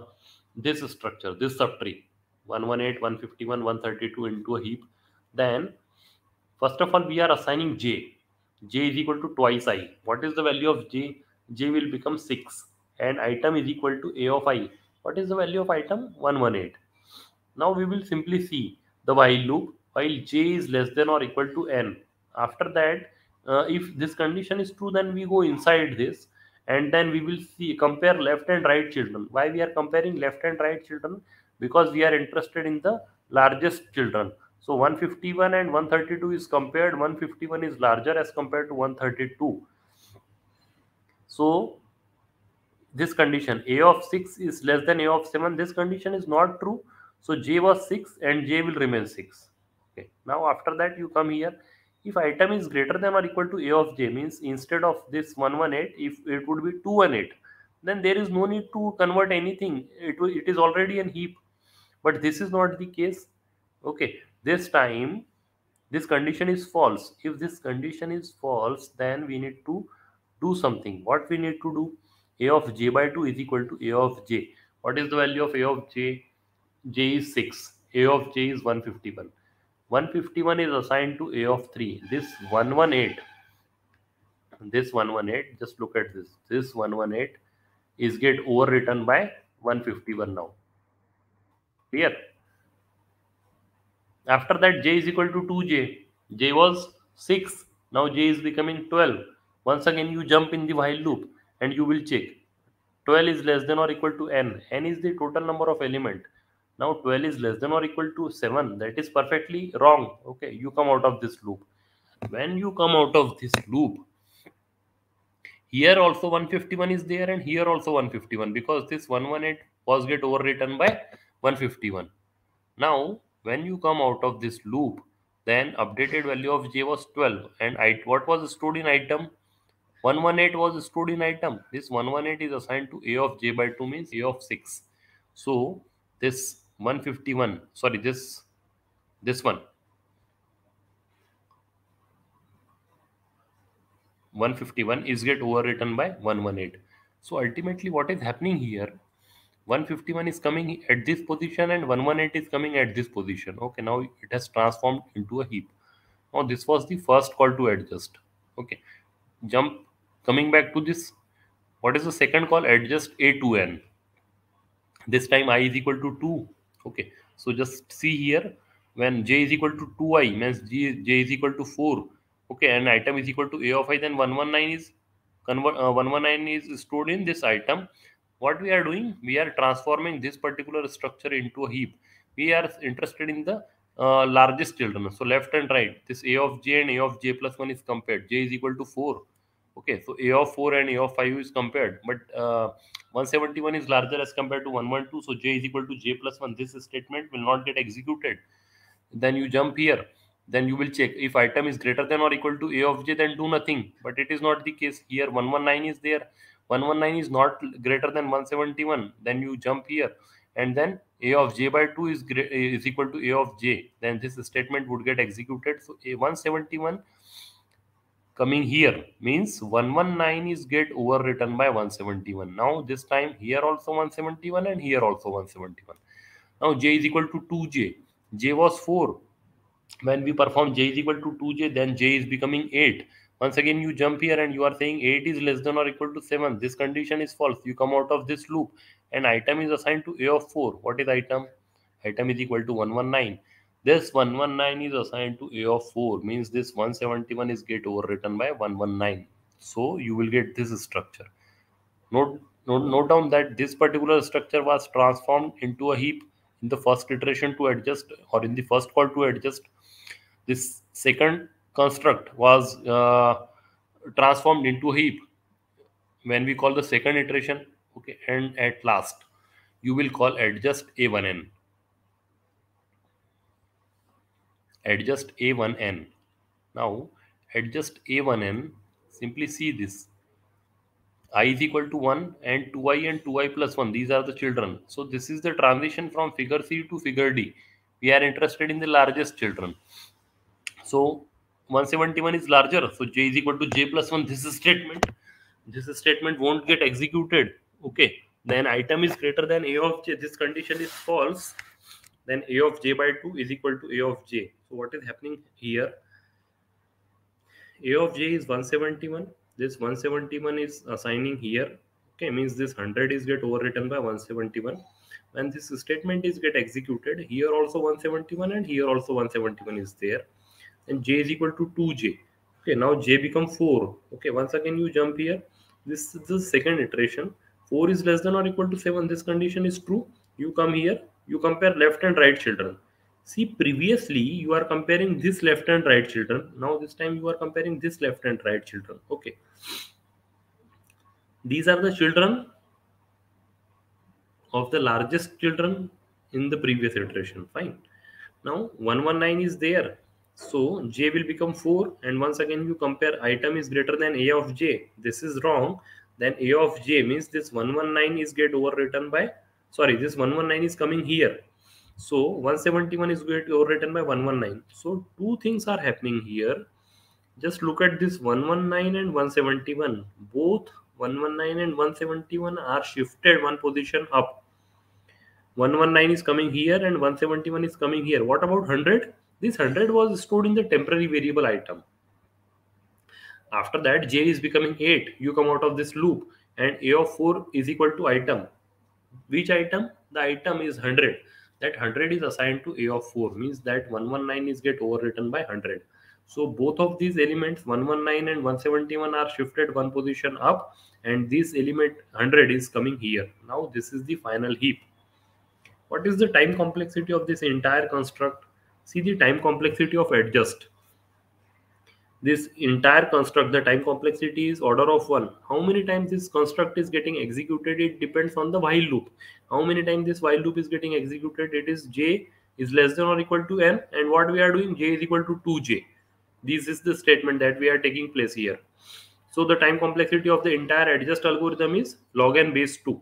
this structure this subtree 118 151 132 into a heap then first of all we are assigning j. J is equal to twice i. What is the value of j? J will become 6 and item is equal to a of i. What is the value of item? 118 now we will simply see the while loop while j is less than or equal to n. After that uh, if this condition is true then we go inside this and then we will see compare left and right children. Why we are comparing left and right children? Because we are interested in the largest children. So 151 and 132 is compared. 151 is larger as compared to 132 so this condition a of 6 is less than a of 7 this condition is not true. So j was 6 and j will remain 6 okay. Now after that you come here. If item is greater than or equal to a of j means instead of this 118 if it would be 218 then there is no need to convert anything. It, it is already in heap. But this is not the case. Okay. This time this condition is false. If this condition is false then we need to do something. What we need to do? A of j by 2 is equal to a of j. What is the value of a of j? J is 6 a of j is 151 151 is assigned to a of 3 this 118 this 118 just look at this. This 118 is get overwritten by 151 now. Here after that j is equal to 2j j. Was 6 now j is becoming 12 once again you jump in the while loop and you will check. 12 is less than or equal to n. n is the total number of element now 12 is less than or equal to 7 that is perfectly wrong. Okay you come out of this loop. When you come out of this loop here also 151 is there and here also 151 because this 118 was get overwritten by 151 now when you come out of this loop then updated value of j was 12 and I, what was stored in item? 118 was stored in item. This 118 is assigned to a of j by 2 means a of 6 so this 151 sorry this this one. 151 is get overwritten by 118 so ultimately what is happening here? 151 is coming at this position and 118 is coming at this position. Okay now it has transformed into a heap. Now this was the first call to adjust. Okay jump coming back to this what is the second call? Adjust a to n. This time i is equal to 2 okay. So just see here when j is equal to 2i means j, j is equal to 4 okay and item is equal to a of i then 119 is convert uh, 119 is stored in this item. What we are doing we are transforming this particular structure into a heap. We are interested in the uh, largest children. So left and right this a of j and a of j plus 1 is compared. J is equal to 4 okay so a of 4 and a of 5 is compared but uh, 171 is larger as compared to 112 so j is equal to j plus 1 this statement will not get executed. Then you jump here. Then you will check if item is greater than or equal to a of j then do nothing. But it is not the case here. 119 is there. 119 is not greater than 171 then you jump here. And then a of j by 2 is is equal to a of j. Then this statement would get executed. So a 171 coming here means 119 is get overwritten by 171 now this time here also 171 and here also 171 now j is equal to 2j j. Was 4 when we perform j is equal to 2j then j is becoming 8 once again you jump here and you are saying 8 is less than or equal to 7 this condition is false. You come out of this loop. And item is assigned to a of 4 what is item? Item is equal to 119 this 119 is assigned to a of 4 means this 171 is get overwritten by 119 so you will get this structure. Note, note note down that this particular structure was transformed into a heap in the first iteration to adjust or in the first call to adjust. This second construct was uh, transformed into a heap when we call the second iteration okay and at last you will call adjust a1n adjust a1n now adjust a1n simply see this. I is equal to 1 and 2i and 2i plus 1 these are the children. So this is the transition from figure c to figure d. We are interested in the largest children. So 171 is larger. So j is equal to j plus 1 this is statement. This statement won't get executed. Okay. Then item is greater than a of j. This condition is false. Then a of j by 2 is equal to a of j so what is happening here? A of j is 171 this 171 is assigning here. Okay means this 100 is get overwritten by 171 when this statement is get executed here also 171 and here also 171 is there. And j is equal to 2j okay now j become 4 okay once again you jump here. This is the second iteration. 4 is less than or equal to 7 this condition is true. You come here. You compare left and right children see previously you are comparing this left and right children. Now this time you are comparing this left and right children. Okay. These are the children of the largest children in the previous iteration. Fine. Now 119 is there. So j will become 4 and once again you compare item is greater than a of j. This is wrong. Then a of j means this 119 is get overwritten by sorry this 119 is coming here. So 171 is get overwritten by 119. So two things are happening here. Just look at this 119 and 171. Both 119 and 171 are shifted one position up. 119 is coming here and 171 is coming here. What about 100? this 100 was stored in the temporary variable item after that j is becoming 8 you come out of this loop and a of 4 is equal to item which item the item is 100 that 100 is assigned to a of 4 means that 119 is get overwritten by 100 so both of these elements 119 and 171 are shifted one position up and this element 100 is coming here. Now this is the final heap. What is the time complexity of this entire construct? See the time complexity of adjust this entire construct the time complexity is order of 1 how many times this construct is getting executed it depends on the while loop. How many times this while loop is getting executed it is j is less than or equal to n and what we are doing j is equal to 2j this is the statement that we are taking place here. So the time complexity of the entire adjust algorithm is log n base 2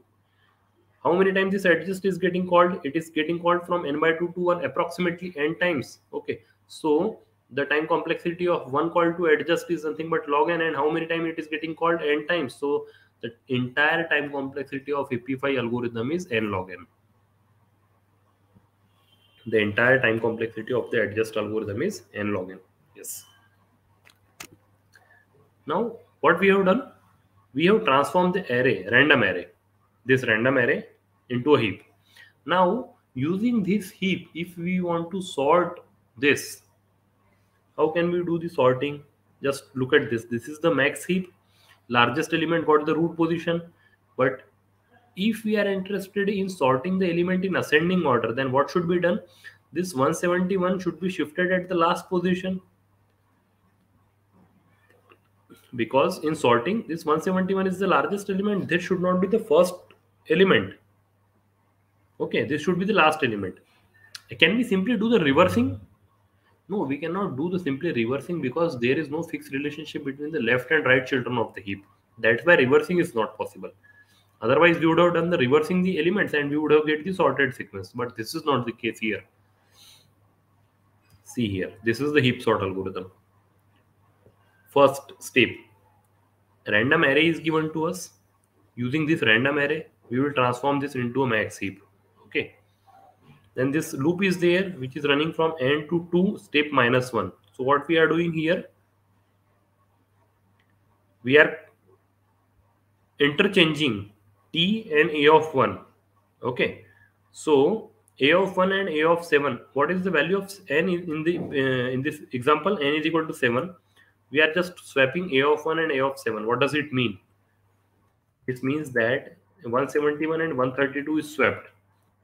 how many times this adjust is getting called? It is getting called from n by 2 to 1 approximately n times. Okay. So the time complexity of one call to adjust is nothing but log n and how many times it is getting called n times. So the entire time complexity of heapify algorithm is n log n. The entire time complexity of the adjust algorithm is n log n. Yes. Now what we have done? We have transformed the array random array this random array into a heap. Now using this heap if we want to sort this how can we do the sorting? Just look at this. This is the max heap. Largest element got the root position. But if we are interested in sorting the element in ascending order then what should be done? This 171 should be shifted at the last position. Because in sorting this 171 is the largest element. This should not be the first element. Okay this should be the last element. Can we simply do the reversing no, we cannot do the simply reversing because there is no fixed relationship between the left and right children of the heap. That's why reversing is not possible. Otherwise, we would have done the reversing the elements and we would have get the sorted sequence. But this is not the case here. See here, this is the heap sort algorithm. First step, random array is given to us. Using this random array, we will transform this into a max heap. Then this loop is there which is running from n to 2 step minus 1 so what we are doing here? We are interchanging t and a of 1 okay. So a of 1 and a of 7 what is the value of n in the uh, in this example? n is equal to 7 we are just swapping a of 1 and a of 7 what does it mean? It means that 171 and 132 is swapped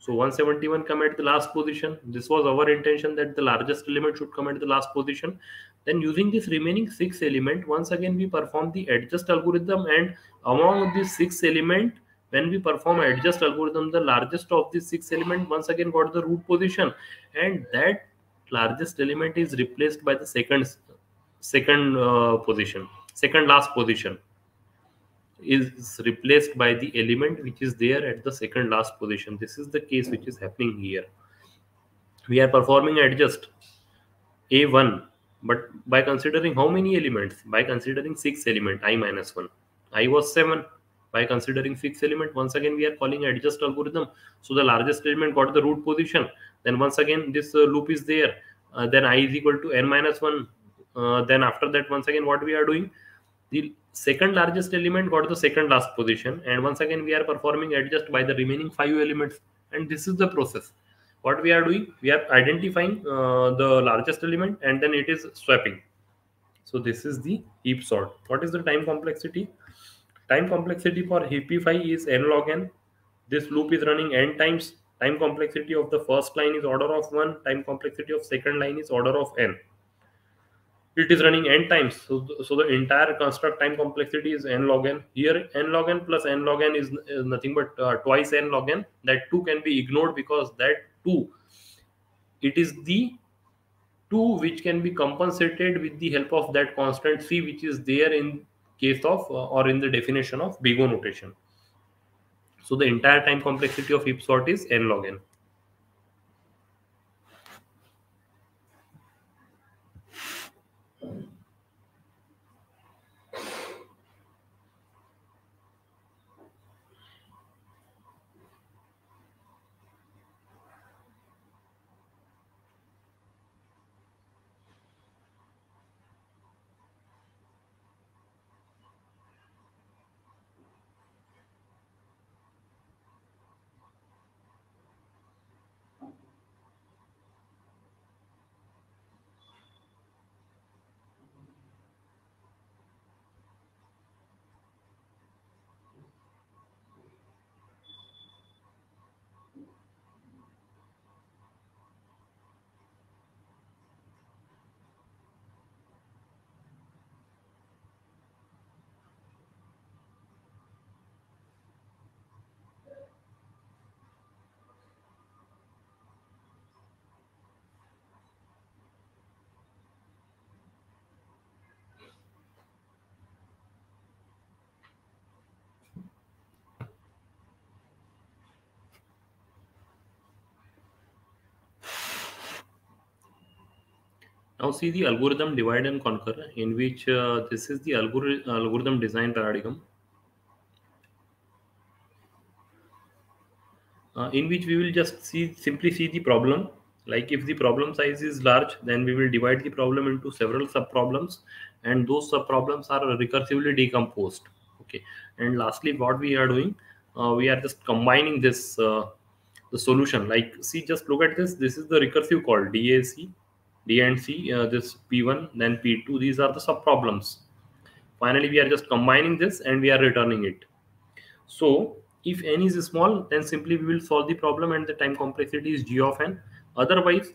so 171 come at the last position. This was our intention that the largest element should come at the last position. Then using this remaining six element, once again we perform the adjust algorithm and among these six element, when we perform adjust algorithm, the largest of these six element once again got the root position and that largest element is replaced by the second second uh, position, second last position is replaced by the element which is there at the second last position. This is the case which is happening here. We are performing adjust A1, but by considering how many elements? By considering 6 element, i minus 1. i was 7. By considering 6 element, once again we are calling adjust algorithm. So the largest element got the root position. Then once again this uh, loop is there. Uh, then i is equal to n minus 1. Uh, then after that once again what we are doing? The second largest element got the second last position. And once again we are performing adjust by the remaining five elements. And this is the process. What we are doing we are identifying uh, the largest element and then it is swapping. So this is the heap sort. What is the time complexity? Time complexity for heapify is n log n. This loop is running n times. Time complexity of the first line is order of 1 time complexity of second line is order of n it is running n times. So the, so the entire construct time complexity is n log n. Here n log n plus n log n is, is nothing but uh, twice n log n. That 2 can be ignored because that 2 it is the 2 which can be compensated with the help of that constant c which is there in case of uh, or in the definition of big o notation. So the entire time complexity of heap sort is n log n Now see the algorithm divide and conquer in which uh, this is the algor- algorithm design paradigm uh, in which we will just see simply see the problem. Like if the problem size is large then we will divide the problem into several sub problems and those sub problems are recursively decomposed. Okay. And lastly what we are doing uh, we are just combining this uh, the solution. Like see just look at this. This is the recursive call dac d and c uh, this p1 then p2 these are the sub problems finally we are just combining this and we are returning it. So if n is small, then simply we will solve the problem and the time complexity is g of n. Otherwise,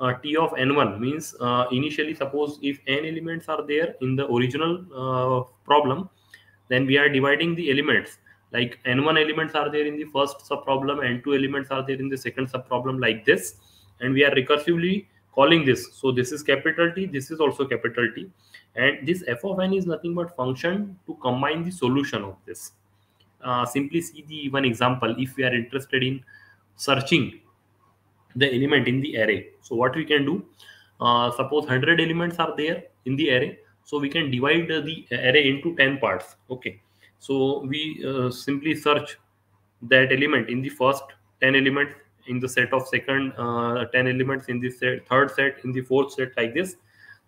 uh, t of n1 means uh, initially suppose if n elements are there in the original uh, problem, then we are dividing the elements. Like n1 elements are there in the first sub problem and 2 elements are there in the second sub problem like this and we are recursively calling this. So this is capital t this is also capital t. And this f of n is nothing but function to combine the solution of this. Uh, simply see the one example. If we are interested in searching the element in the array so what we can do? Uh, suppose 100 elements are there in the array. So we can divide the array into 10 parts. Okay. So we uh, simply search that element. In the first 10 elements in the set of second uh, 10 elements in the set, third set in the fourth set like this.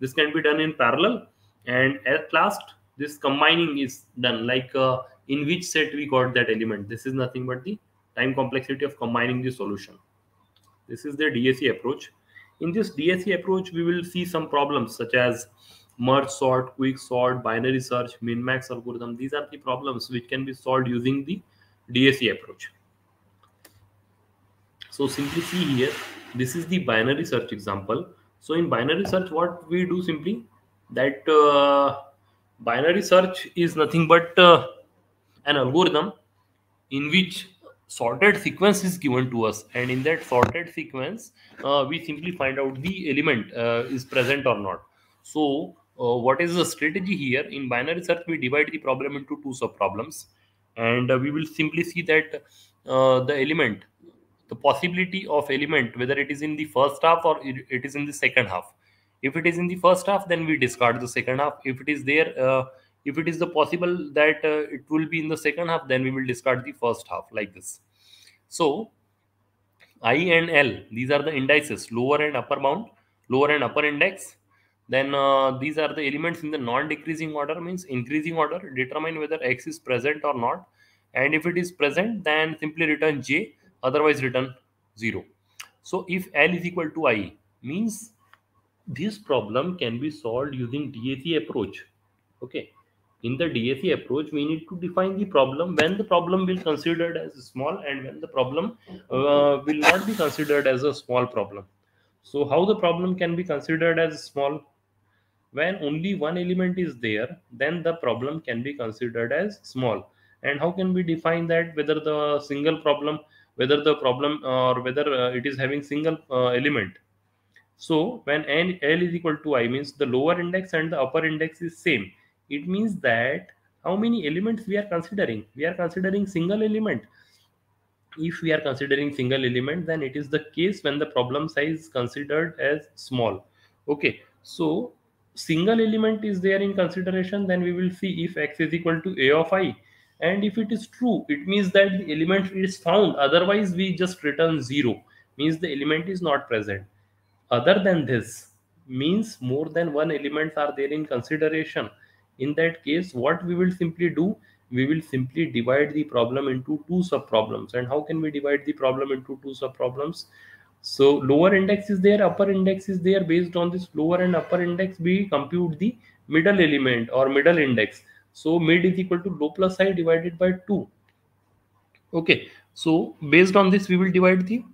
This can be done in parallel. And at last this combining is done. Like uh, in which set we got that element? This is nothing but the time complexity of combining the solution. This is the DAC approach. In this DAC approach we will see some problems such as merge sort quick sort binary search min max algorithm. These are the problems which can be solved using the DAC approach so simply see here this is the binary search example. So in binary search what we do simply? That uh, binary search is nothing but uh, an algorithm in which sorted sequence is given to us. And in that sorted sequence uh, we simply find out the element uh, is present or not. So uh, what is the strategy here? In binary search we divide the problem into two sub problems and we will simply see that uh, the element the possibility of element whether it is in the first half or it is in the second half. If it is in the first half then we discard the second half. If it is there uh, if it is the possible that uh, it will be in the second half then we will discard the first half like this. So i and l these are the indices lower and upper bound lower and upper index. Then uh, these are the elements in the non-decreasing order means increasing order determine whether x is present or not. And if it is present then simply return j otherwise return 0 so if l is equal to i means this problem can be solved using dac approach okay in the DAC approach, we need to define the problem when the problem will considered as small and when the problem uh, will not be considered as a small problem. So how the problem can be considered as small? When only one element is there, then the problem can be considered as small. And how can we define that whether the single problem, whether the problem or whether uh, it is having single uh, element? So when n l is equal to i means the lower index and the upper index is same. It means that how many elements we are considering? We are considering single element. If we are considering single element then it is the case when the problem size is considered as small. Okay so single element is there in consideration then we will see if x is equal to a of i and if it is true it means that the element is found. Otherwise we just return zero. Means the element is not present. Other than this means more than one elements are there in consideration. In that case what we will simply do? We will simply divide the problem into two sub problems and how can we divide the problem into two sub problems so lower index is there upper index is there. Based on this lower and upper index we compute the middle element or middle index so mid is equal to low plus i divided by 2 okay. So based on this we will divide the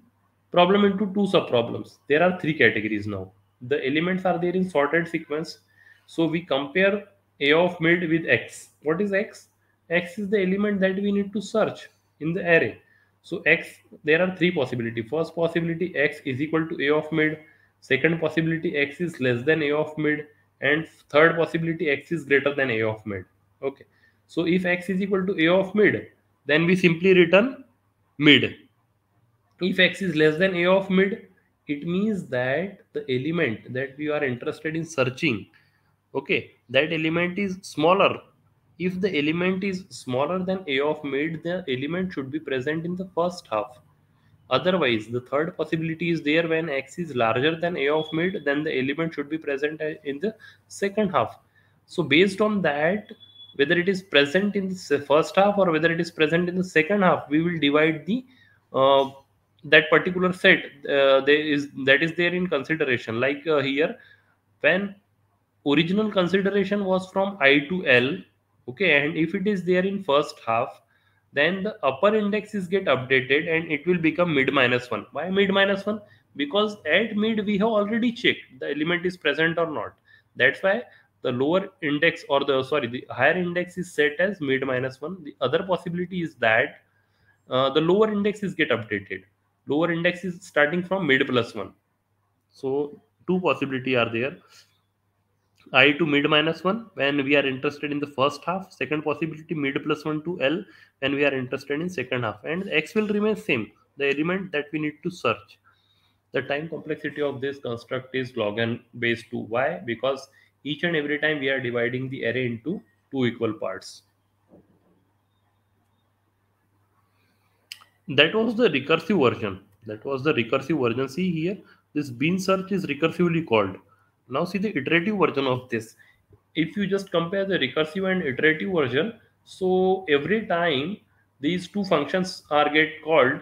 problem into two sub problems there are three categories now. The elements are there in sorted sequence. So we compare a of mid with x. What is x? X is the element that we need to search in the array. So x there are three possibility first possibility x is equal to a of mid. Second possibility x is less than a of mid. And third possibility x is greater than a of mid okay. So if x is equal to a of mid then we simply return mid. If x is less than a of mid it means that the element that we are interested in searching okay that element is smaller. If the element is smaller than a of mid the element should be present in the first half. Otherwise the third possibility is there when x is larger than a of mid then the element should be present in the second half. So based on that whether it is present in the first half or whether it is present in the second half we will divide the uh, that particular set uh, there is that is there in consideration. Like uh, here when original consideration was from i to l okay and if it is there in first half then the upper indexes get updated and it will become mid minus 1 why mid minus 1 because at mid we have already checked the element is present or not. That's why the lower index or the sorry the higher index is set as mid minus 1 the other possibility is that uh, the lower indexes get updated. Lower index is starting from mid plus 1 so two possibility are there. I to mid minus 1 when we are interested in the first half. Second possibility mid plus 1 to l when we are interested in second half. And x will remain same the element that we need to search. The time complexity of this construct is log n base 2 why because each and every time we are dividing the array into two equal parts. That was the recursive version. That was the recursive version. See here this BinSearch is recursively called. Now see the iterative version of this. If you just compare the recursive and iterative version so every time these two functions are get called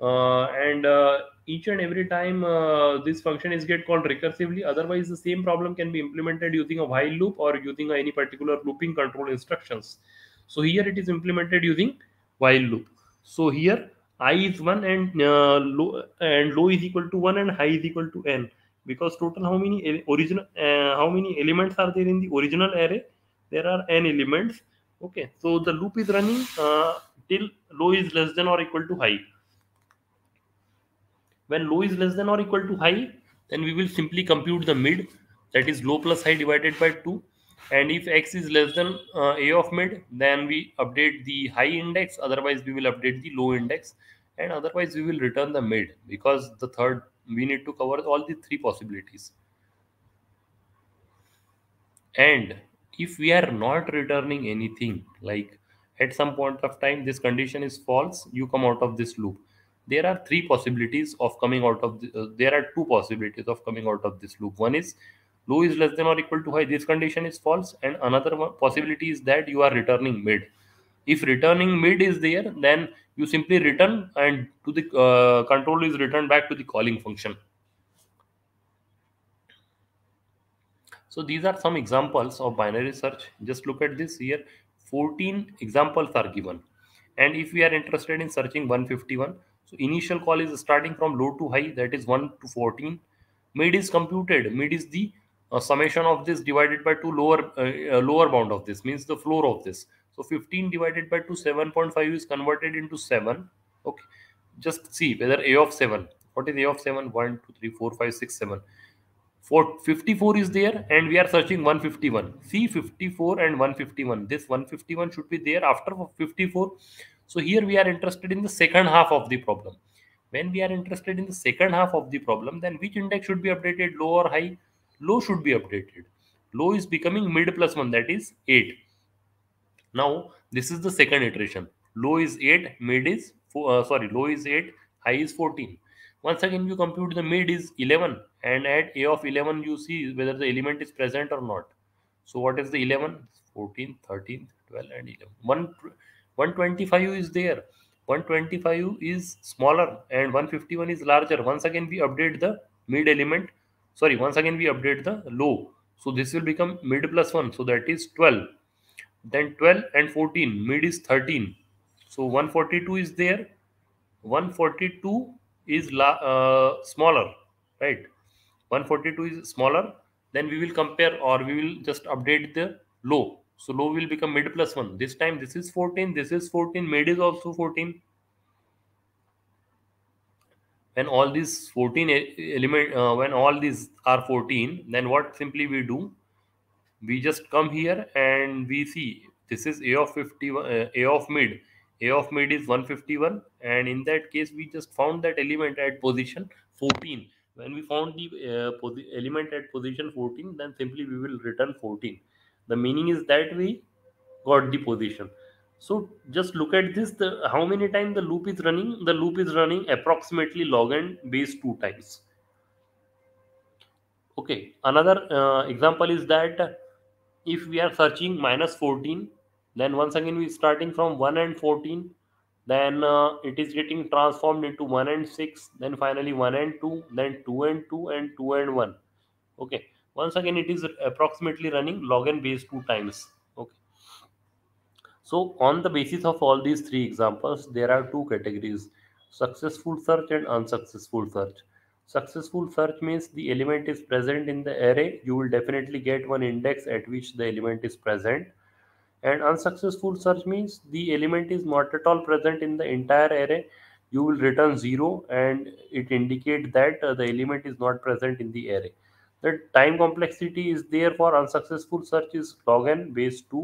uh, and uh, each and every time uh, this function is get called recursively otherwise the same problem can be implemented using a while loop or using any particular looping control instructions. So here it is implemented using while loop. So here i is 1 and uh, low and low is equal to 1 and high is equal to n. Because total how many original uh, how many elements are there in the original array? There are n elements. Okay. So the loop is running uh, till low is less than or equal to high when low is less than or equal to high then we will simply compute the mid that is low plus high divided by 2 and if x is less than uh, a of mid then we update the high index. Otherwise we will update the low index. And otherwise we will return the mid because the third we need to cover all the three possibilities. And if we are not returning anything like at some point of time this condition is false you come out of this loop there are three possibilities of coming out of the, uh, there are two possibilities of coming out of this loop. One is low is less than or equal to high. This condition is false. And another possibility is that you are returning mid. If returning mid is there then you simply return and to the uh, control is returned back to the calling function. So these are some examples of binary search. Just look at this here. 14 examples are given. And if we are interested in searching 151 so initial call is starting from low to high that is 1 to 14 mid is computed. Mid is the uh, summation of this divided by two lower uh, uh, lower bound of this means the floor of this. So 15 divided by 2 7.5 is converted into 7 okay. Just see whether a of 7 what is a of 7 1 2 3 4 5 6 7 for 54 is there and we are searching 151 see 54 and 151 this 151 should be there after 54 so here we are interested in the second half of the problem. When we are interested in the second half of the problem then which index should be updated low or high? Low should be updated. Low is becoming mid plus 1 that is 8 now this is the second iteration. Low is 8 mid is uh, sorry low is 8 high is 14 once again you compute the mid is 11 and at a of 11 you see whether the element is present or not. So what is the 11 14 13 12 and 11 One, 125 is there. 125 is smaller and 151 is larger. Once again we update the mid element. Sorry once again we update the low. So this will become mid plus 1 so that is 12 then 12 and 14 mid is 13 so 142 is there. 142 is la- uh, smaller right? 142 is smaller. Then we will compare or we will just update the low so low will become mid plus 1 this time this is 14 this is 14 mid is also 14 when all these 14 element uh, when all these are 14 then what simply we do? We just come here and we see this is a of 51 uh, a of mid. A of mid is 151 and in that case we just found that element at position 14 when we found the uh, element at position 14 then simply we will return 14 the meaning is that we got the position. So just look at this the how many times the loop is running? The loop is running approximately log n base 2 times. Okay another uh, example is that if we are searching minus 14 then once again we starting from 1 and 14 then uh, it is getting transformed into 1 and 6 then finally 1 and 2 then 2 and 2 and 2 and 1 okay once again it is approximately running log n base 2 times okay. So on the basis of all these three examples there are two categories successful search and unsuccessful search. Successful search means the element is present in the array. You will definitely get one index at which the element is present. And unsuccessful search means the element is not at all present in the entire array. You will return 0 and it indicate that uh, the element is not present in the array the time complexity is there for unsuccessful search is log n base 2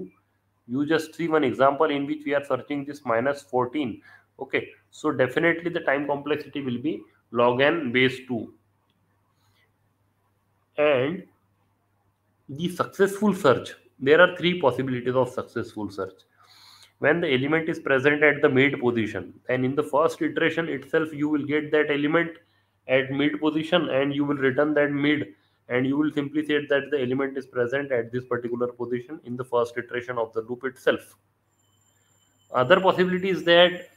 you just see one example in which we are searching this minus 14 okay so definitely the time complexity will be log n base 2 and the successful search there are three possibilities of successful search. When the element is present at the mid position and in the first iteration itself you will get that element at mid position and you will return that mid and you will simply say that the element is present at this particular position in the first iteration of the loop itself. Other possibility is that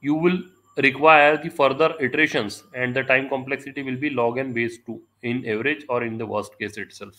you will require the further iterations and the time complexity will be log n base 2 in average or in the worst case itself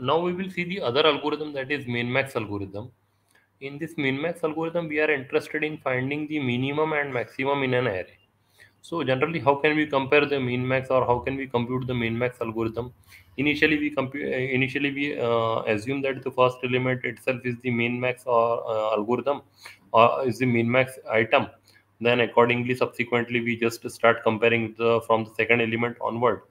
Now, we will see the other algorithm that is min-max algorithm. In this min-max algorithm, we are interested in finding the minimum and maximum in an array. So generally, how can we compare the min-max or how can we compute the min-max algorithm? Initially, we compute. Initially, we uh, assume that the first element itself is the min-max or uh, algorithm or is the min-max item. then accordingly subsequently we just start comparing the from the second element onward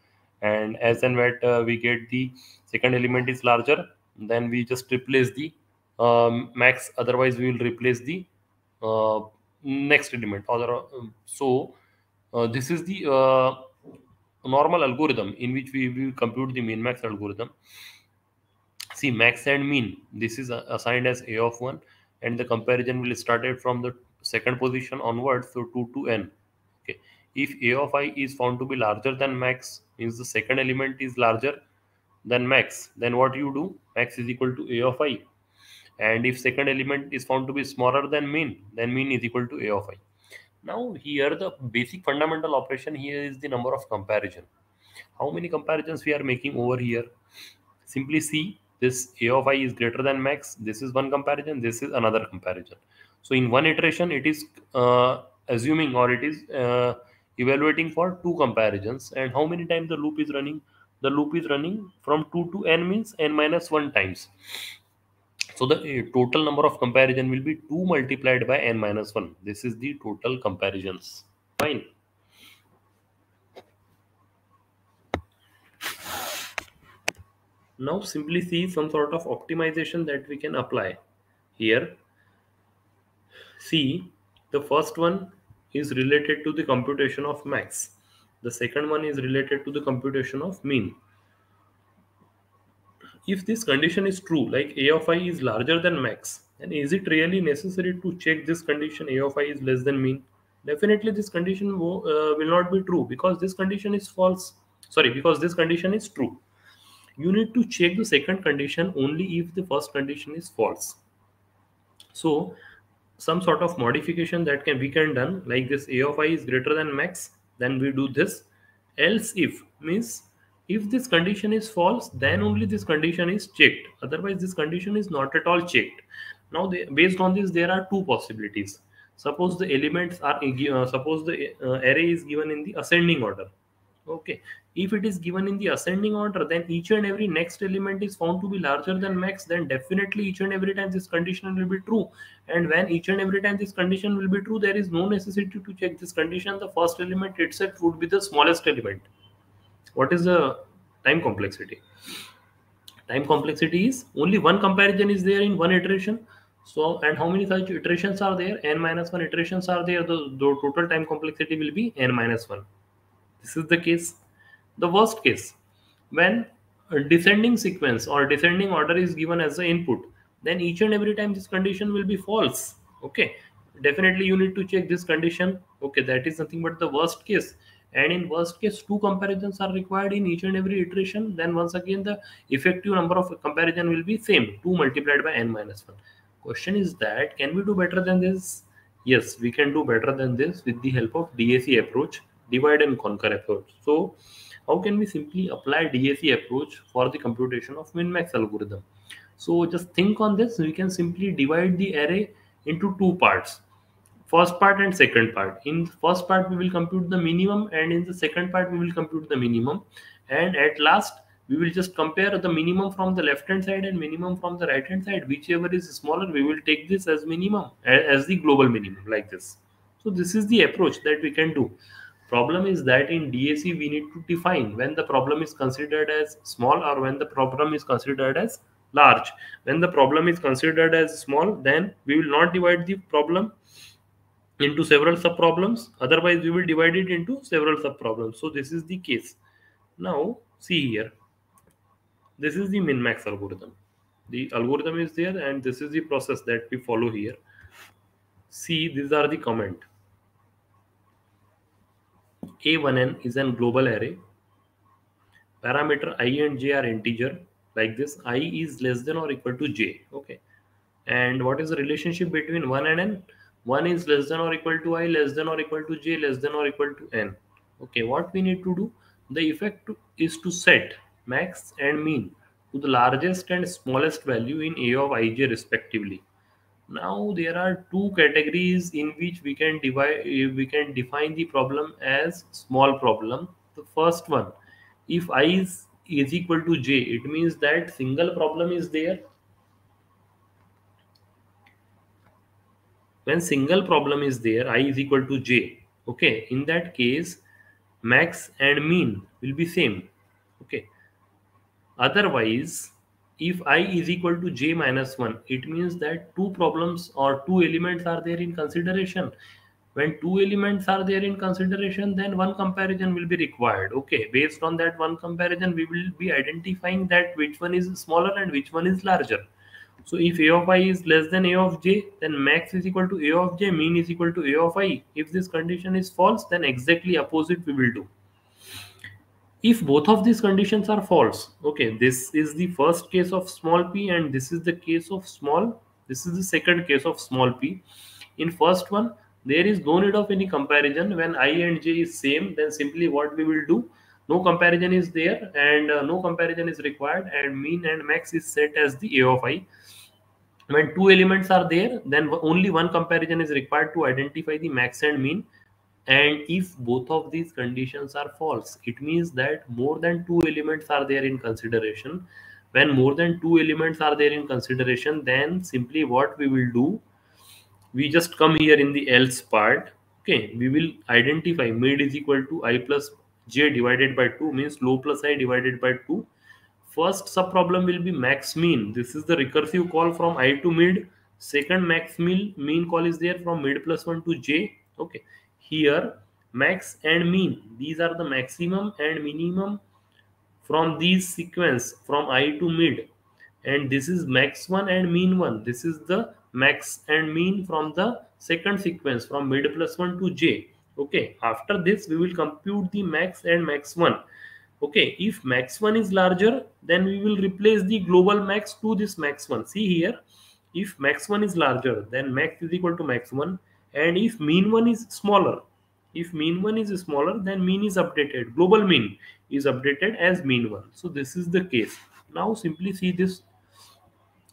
and as and when uh, we get the second element is larger then we just replace the um, max. Otherwise we will replace the uh, next element. Other um, so uh, this is the uh, normal algorithm in which we will compute the min max algorithm. See max and mean this is assigned as a of 1 and the comparison will started from the second position onwards so 2 to n. Okay if a of i is found to be larger than max means the second element is larger than max then what you do? Max is equal to a of i. And if second element is found to be smaller than mean then mean is equal to a of i. Now here the basic fundamental operation here is the number of comparison. How many comparisons we are making over here? Simply see this a of i is greater than max this is one comparison this is another comparison. So in one iteration it is uh, assuming or it is uh, evaluating for two comparisons. And how many times the loop is running? The loop is running from 2 to n means n minus 1 times. So the uh, total number of comparison will be 2 multiplied by n minus 1 this is the total comparisons. Fine. Now simply see some sort of optimization that we can apply. Here see the first one is related to the computation of max. The second one is related to the computation of mean. If this condition is true like a of i is larger than max then is it really necessary to check this condition a of i is less than mean? Definitely this condition uh, will not be true because this condition is false. Sorry because this condition is true. You need to check the second condition only if the first condition is false. So some sort of modification that can be can done like this a of i is greater than max then we do this. Else if means if this condition is false then only this condition is checked. Otherwise this condition is not at all checked. Now they, based on this there are two possibilities. Suppose the elements are uh, suppose the uh, array is given in the ascending order okay. If it is given in the ascending order then each and every next element is found to be larger than max then definitely each and every time this condition will be true. And when each and every time this condition will be true there is no necessity to check this condition. The first element itself would be the smallest element. What is the time complexity? Time complexity is only one comparison is there in one iteration. So and how many such iterations are there? N minus 1 iterations are there. The, the total time complexity will be n minus 1 this is the case the worst case. When a descending sequence or descending order is given as the input then each and every time this condition will be false. Okay. Definitely you need to check this condition. Okay that is nothing but the worst case. And in worst case two comparisons are required in each and every iteration. Then once again the effective number of comparison will be same 2 multiplied by n minus 1 question is that can we do better than this? Yes we can do better than this with the help of dac approach divide and conquer approach so how can we simply apply dac approach for the computation of min max algorithm? So just think on this. We can simply divide the array into two parts. First part and second part. In the first part we will compute the minimum and in the second part we will compute the minimum. And at last we will just compare the minimum from the left hand side and minimum from the right hand side. Whichever is smaller we will take this as minimum as the global minimum like this. So this is the approach that we can do problem is that in dac we need to define when the problem is considered as small or when the problem is considered as large. When the problem is considered as small then we will not divide the problem into several sub problems otherwise we will divide it into several sub problems so this is the case. Now see here. This is the min max algorithm. The algorithm is there and this is the process that we follow here. See these are the comment a1n is an global array. Parameter i and j are integer. Like this i is less than or equal to j. Okay. And what is the relationship between 1 and n 1 is less than or equal to i less than or equal to j less than or equal to n? Okay. What we need to do the effect is to set max and mean to the largest and smallest value in a of ij respectively now there are two categories in which we can divide eh, we can define the problem as small problem. The first one if i is, is equal to j it means that single problem is there. When single problem is there i is equal to j. Okay in that case max and mean will be same. Okay. Otherwise if i is equal to j minus 1 it means that two problems or two elements are there in consideration. When two elements are there in consideration then one comparison will be required. Okay based on that one comparison we will be identifying that which one is smaller and which one is larger. So if a of i is less than a of j then max is equal to a of j mean is equal to a of i. If this condition is false then exactly opposite we will do if both of these conditions are false okay this is the first case of small p and this is the case of small this is the second case of small p. In first one there is no need of any comparison. When i and j is same then simply what we will do? No comparison is there and uh, no comparison is required and mean and max is set as the a of i. When two elements are there then only one comparison is required to identify the max and mean and if both of these conditions are false it means that more than two elements are there in consideration. When more than two elements are there in consideration then simply what we will do we just come here in the else part. Okay we will identify mid is equal to i plus j divided by 2 means low plus i divided by 2 first sub problem will be max mean. This is the recursive call from i to mid. Second max mean mean call is there from mid plus 1 to j. Okay here max and mean these are the maximum and minimum from these sequence from i to mid. And this is max 1 and mean 1 this is the max and mean from the second sequence from mid plus 1 to j. Okay after this we will compute the max and max 1 okay if max 1 is larger then we will replace the global max to this max 1 see here if max 1 is larger then max is equal to max 1 and if mean one is smaller if mean one is smaller then mean is updated. Global mean is updated as mean one. So this is the case. Now simply see this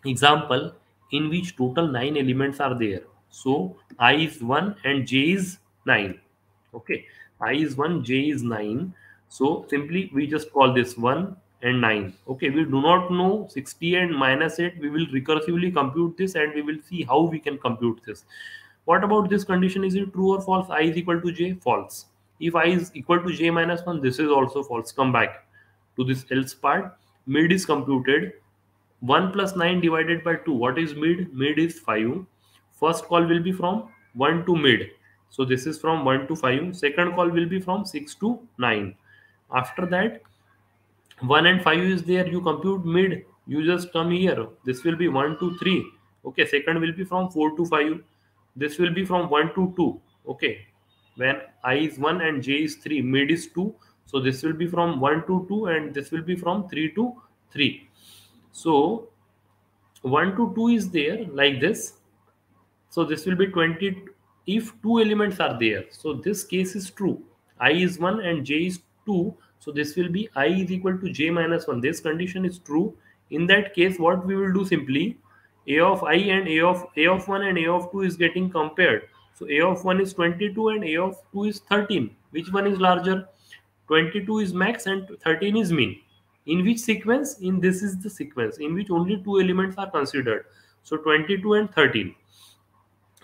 example in which total nine elements are there. So i is 1 and j is 9 okay. I is 1 j is 9 so simply we just call this 1 and 9 okay. We do not know 60 and minus 8 we will recursively compute this and we will see how we can compute this what about this condition? Is it true or false? i is equal to j? False. If i is equal to j minus 1, this is also false. Come back to this else part. Mid is computed. 1 plus 9 divided by 2. What is mid? Mid is 5. First call will be from 1 to mid. So this is from 1 to 5. Second call will be from 6 to 9. After that, 1 and 5 is there. You compute mid. You just come here. This will be 1 to 3. Okay, second will be from 4 to 5 this will be from 1 to 2 okay? When i is 1 and j is 3 mid is 2 so this will be from 1 to 2 and this will be from 3 to 3 so 1 to 2 is there like this. So this will be 20 if two elements are there. So this case is true. I is 1 and j is 2 so this will be i is equal to j minus 1 this condition is true. In that case what we will do simply a of i and a of a of 1 and a of 2 is getting compared. So a of 1 is 22 and a of 2 is 13 which one is larger? 22 is max and 13 is mean. In which sequence? In this is the sequence in which only two elements are considered. So 22 and 13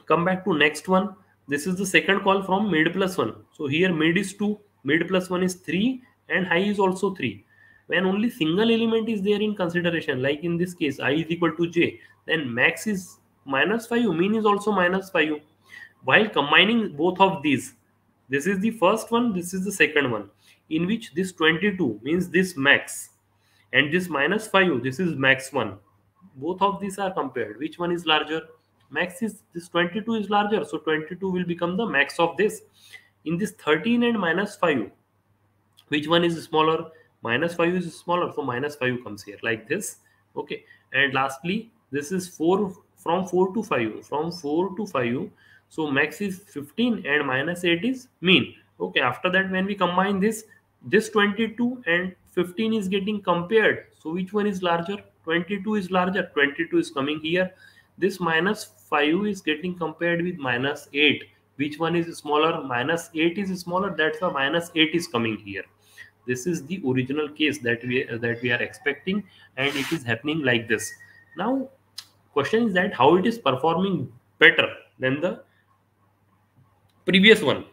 come back to next one. This is the second call from mid plus 1 so here mid is 2 mid plus 1 is 3 and high is also 3 when only single element is there in consideration like in this case i is equal to j then max is minus 5u, mean is also minus 5u. while combining both of these this is the first one this is the second one in which this 22 means this max and this minus 5 this is max 1 both of these are compared. Which one is larger? Max is this 22 is larger so 22 will become the max of this. In this 13 and minus 5 which one is smaller? Minus 5 is smaller so minus 5 comes here like this okay? And lastly this is 4 from 4 to 5 from 4 to 5 so max is 15 and minus 8 is mean. Okay after that when we combine this this 22 and 15 is getting compared. So which one is larger? 22 is larger. 22 is coming here. This minus 5 is getting compared with minus 8 which one is smaller? Minus 8 is smaller. That's why minus 8 is coming here. This is the original case that we that we are expecting and it is happening like this. Now question is that how it is performing better than the previous one?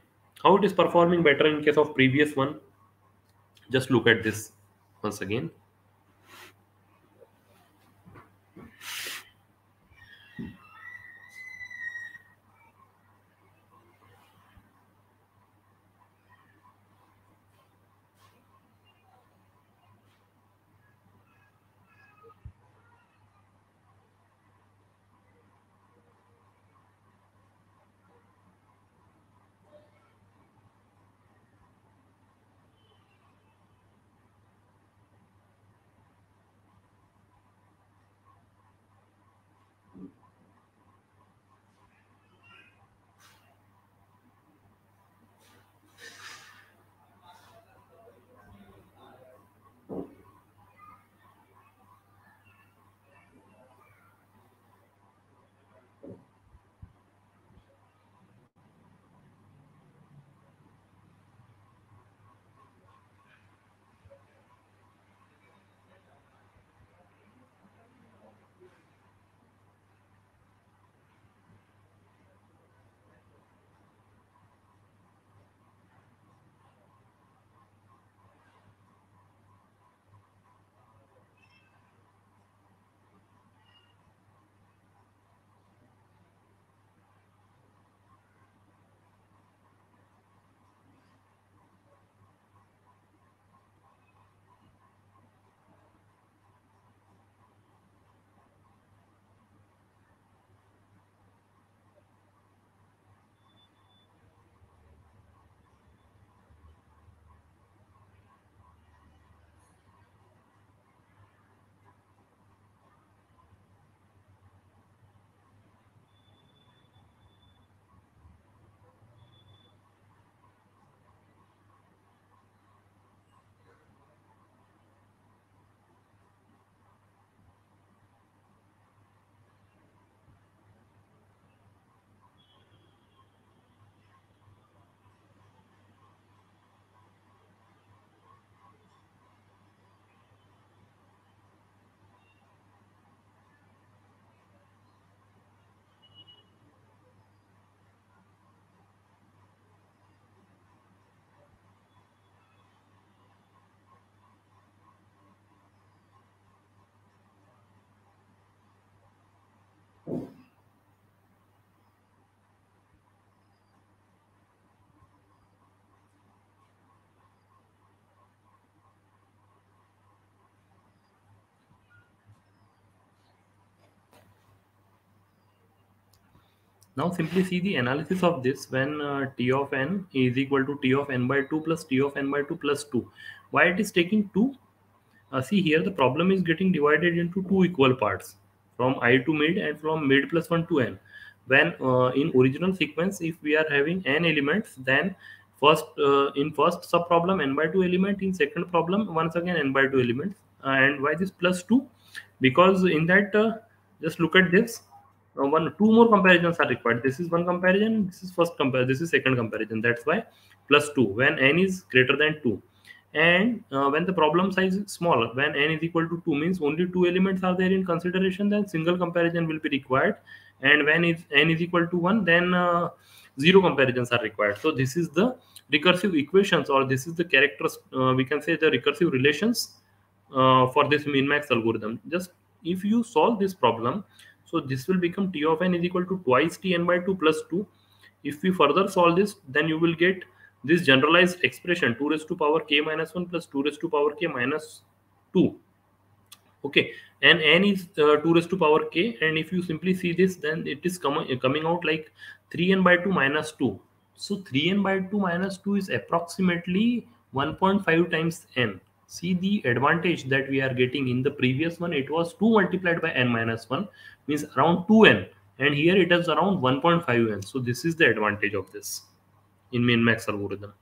How it is performing better in case of previous one? Just look at this once again Now simply see the analysis of this when uh, t of n is equal to t of n by 2 plus t of n by 2 plus 2. Why it is taking 2? Uh, see here the problem is getting divided into two equal parts from i to mid and from mid plus 1 to n. When uh, in original sequence if we are having n elements then first uh, in first sub problem n by 2 element in second problem once again n by 2 elements and why this plus 2 because in that uh, just look at this uh, one two more comparisons are required. This is one comparison this is first compare this is second comparison. That's why plus 2 when n is greater than 2 and uh, when the problem size is smaller when n is equal to 2 means only two elements are there in consideration then single comparison will be required. And when is n is equal to 1 then uh, zero comparisons are required. So this is the recursive equations or this is the characters uh, we can say the recursive relations uh, for this min max algorithm. Just if you solve this problem so this will become t of n is equal to twice t n by 2 plus 2. If we further solve this, then you will get this generalized expression 2 raised to power k minus 1 plus 2 raised to power k minus 2. Okay, and n is uh, 2 raised to power k. And if you simply see this, then it is com coming out like 3n by 2 minus 2. So 3n by 2 minus 2 is approximately 1.5 times n see the advantage that we are getting in the previous one it was 2 multiplied by n minus 1 means around 2n and here it is around 1.5n so this is the advantage of this in min max algorithm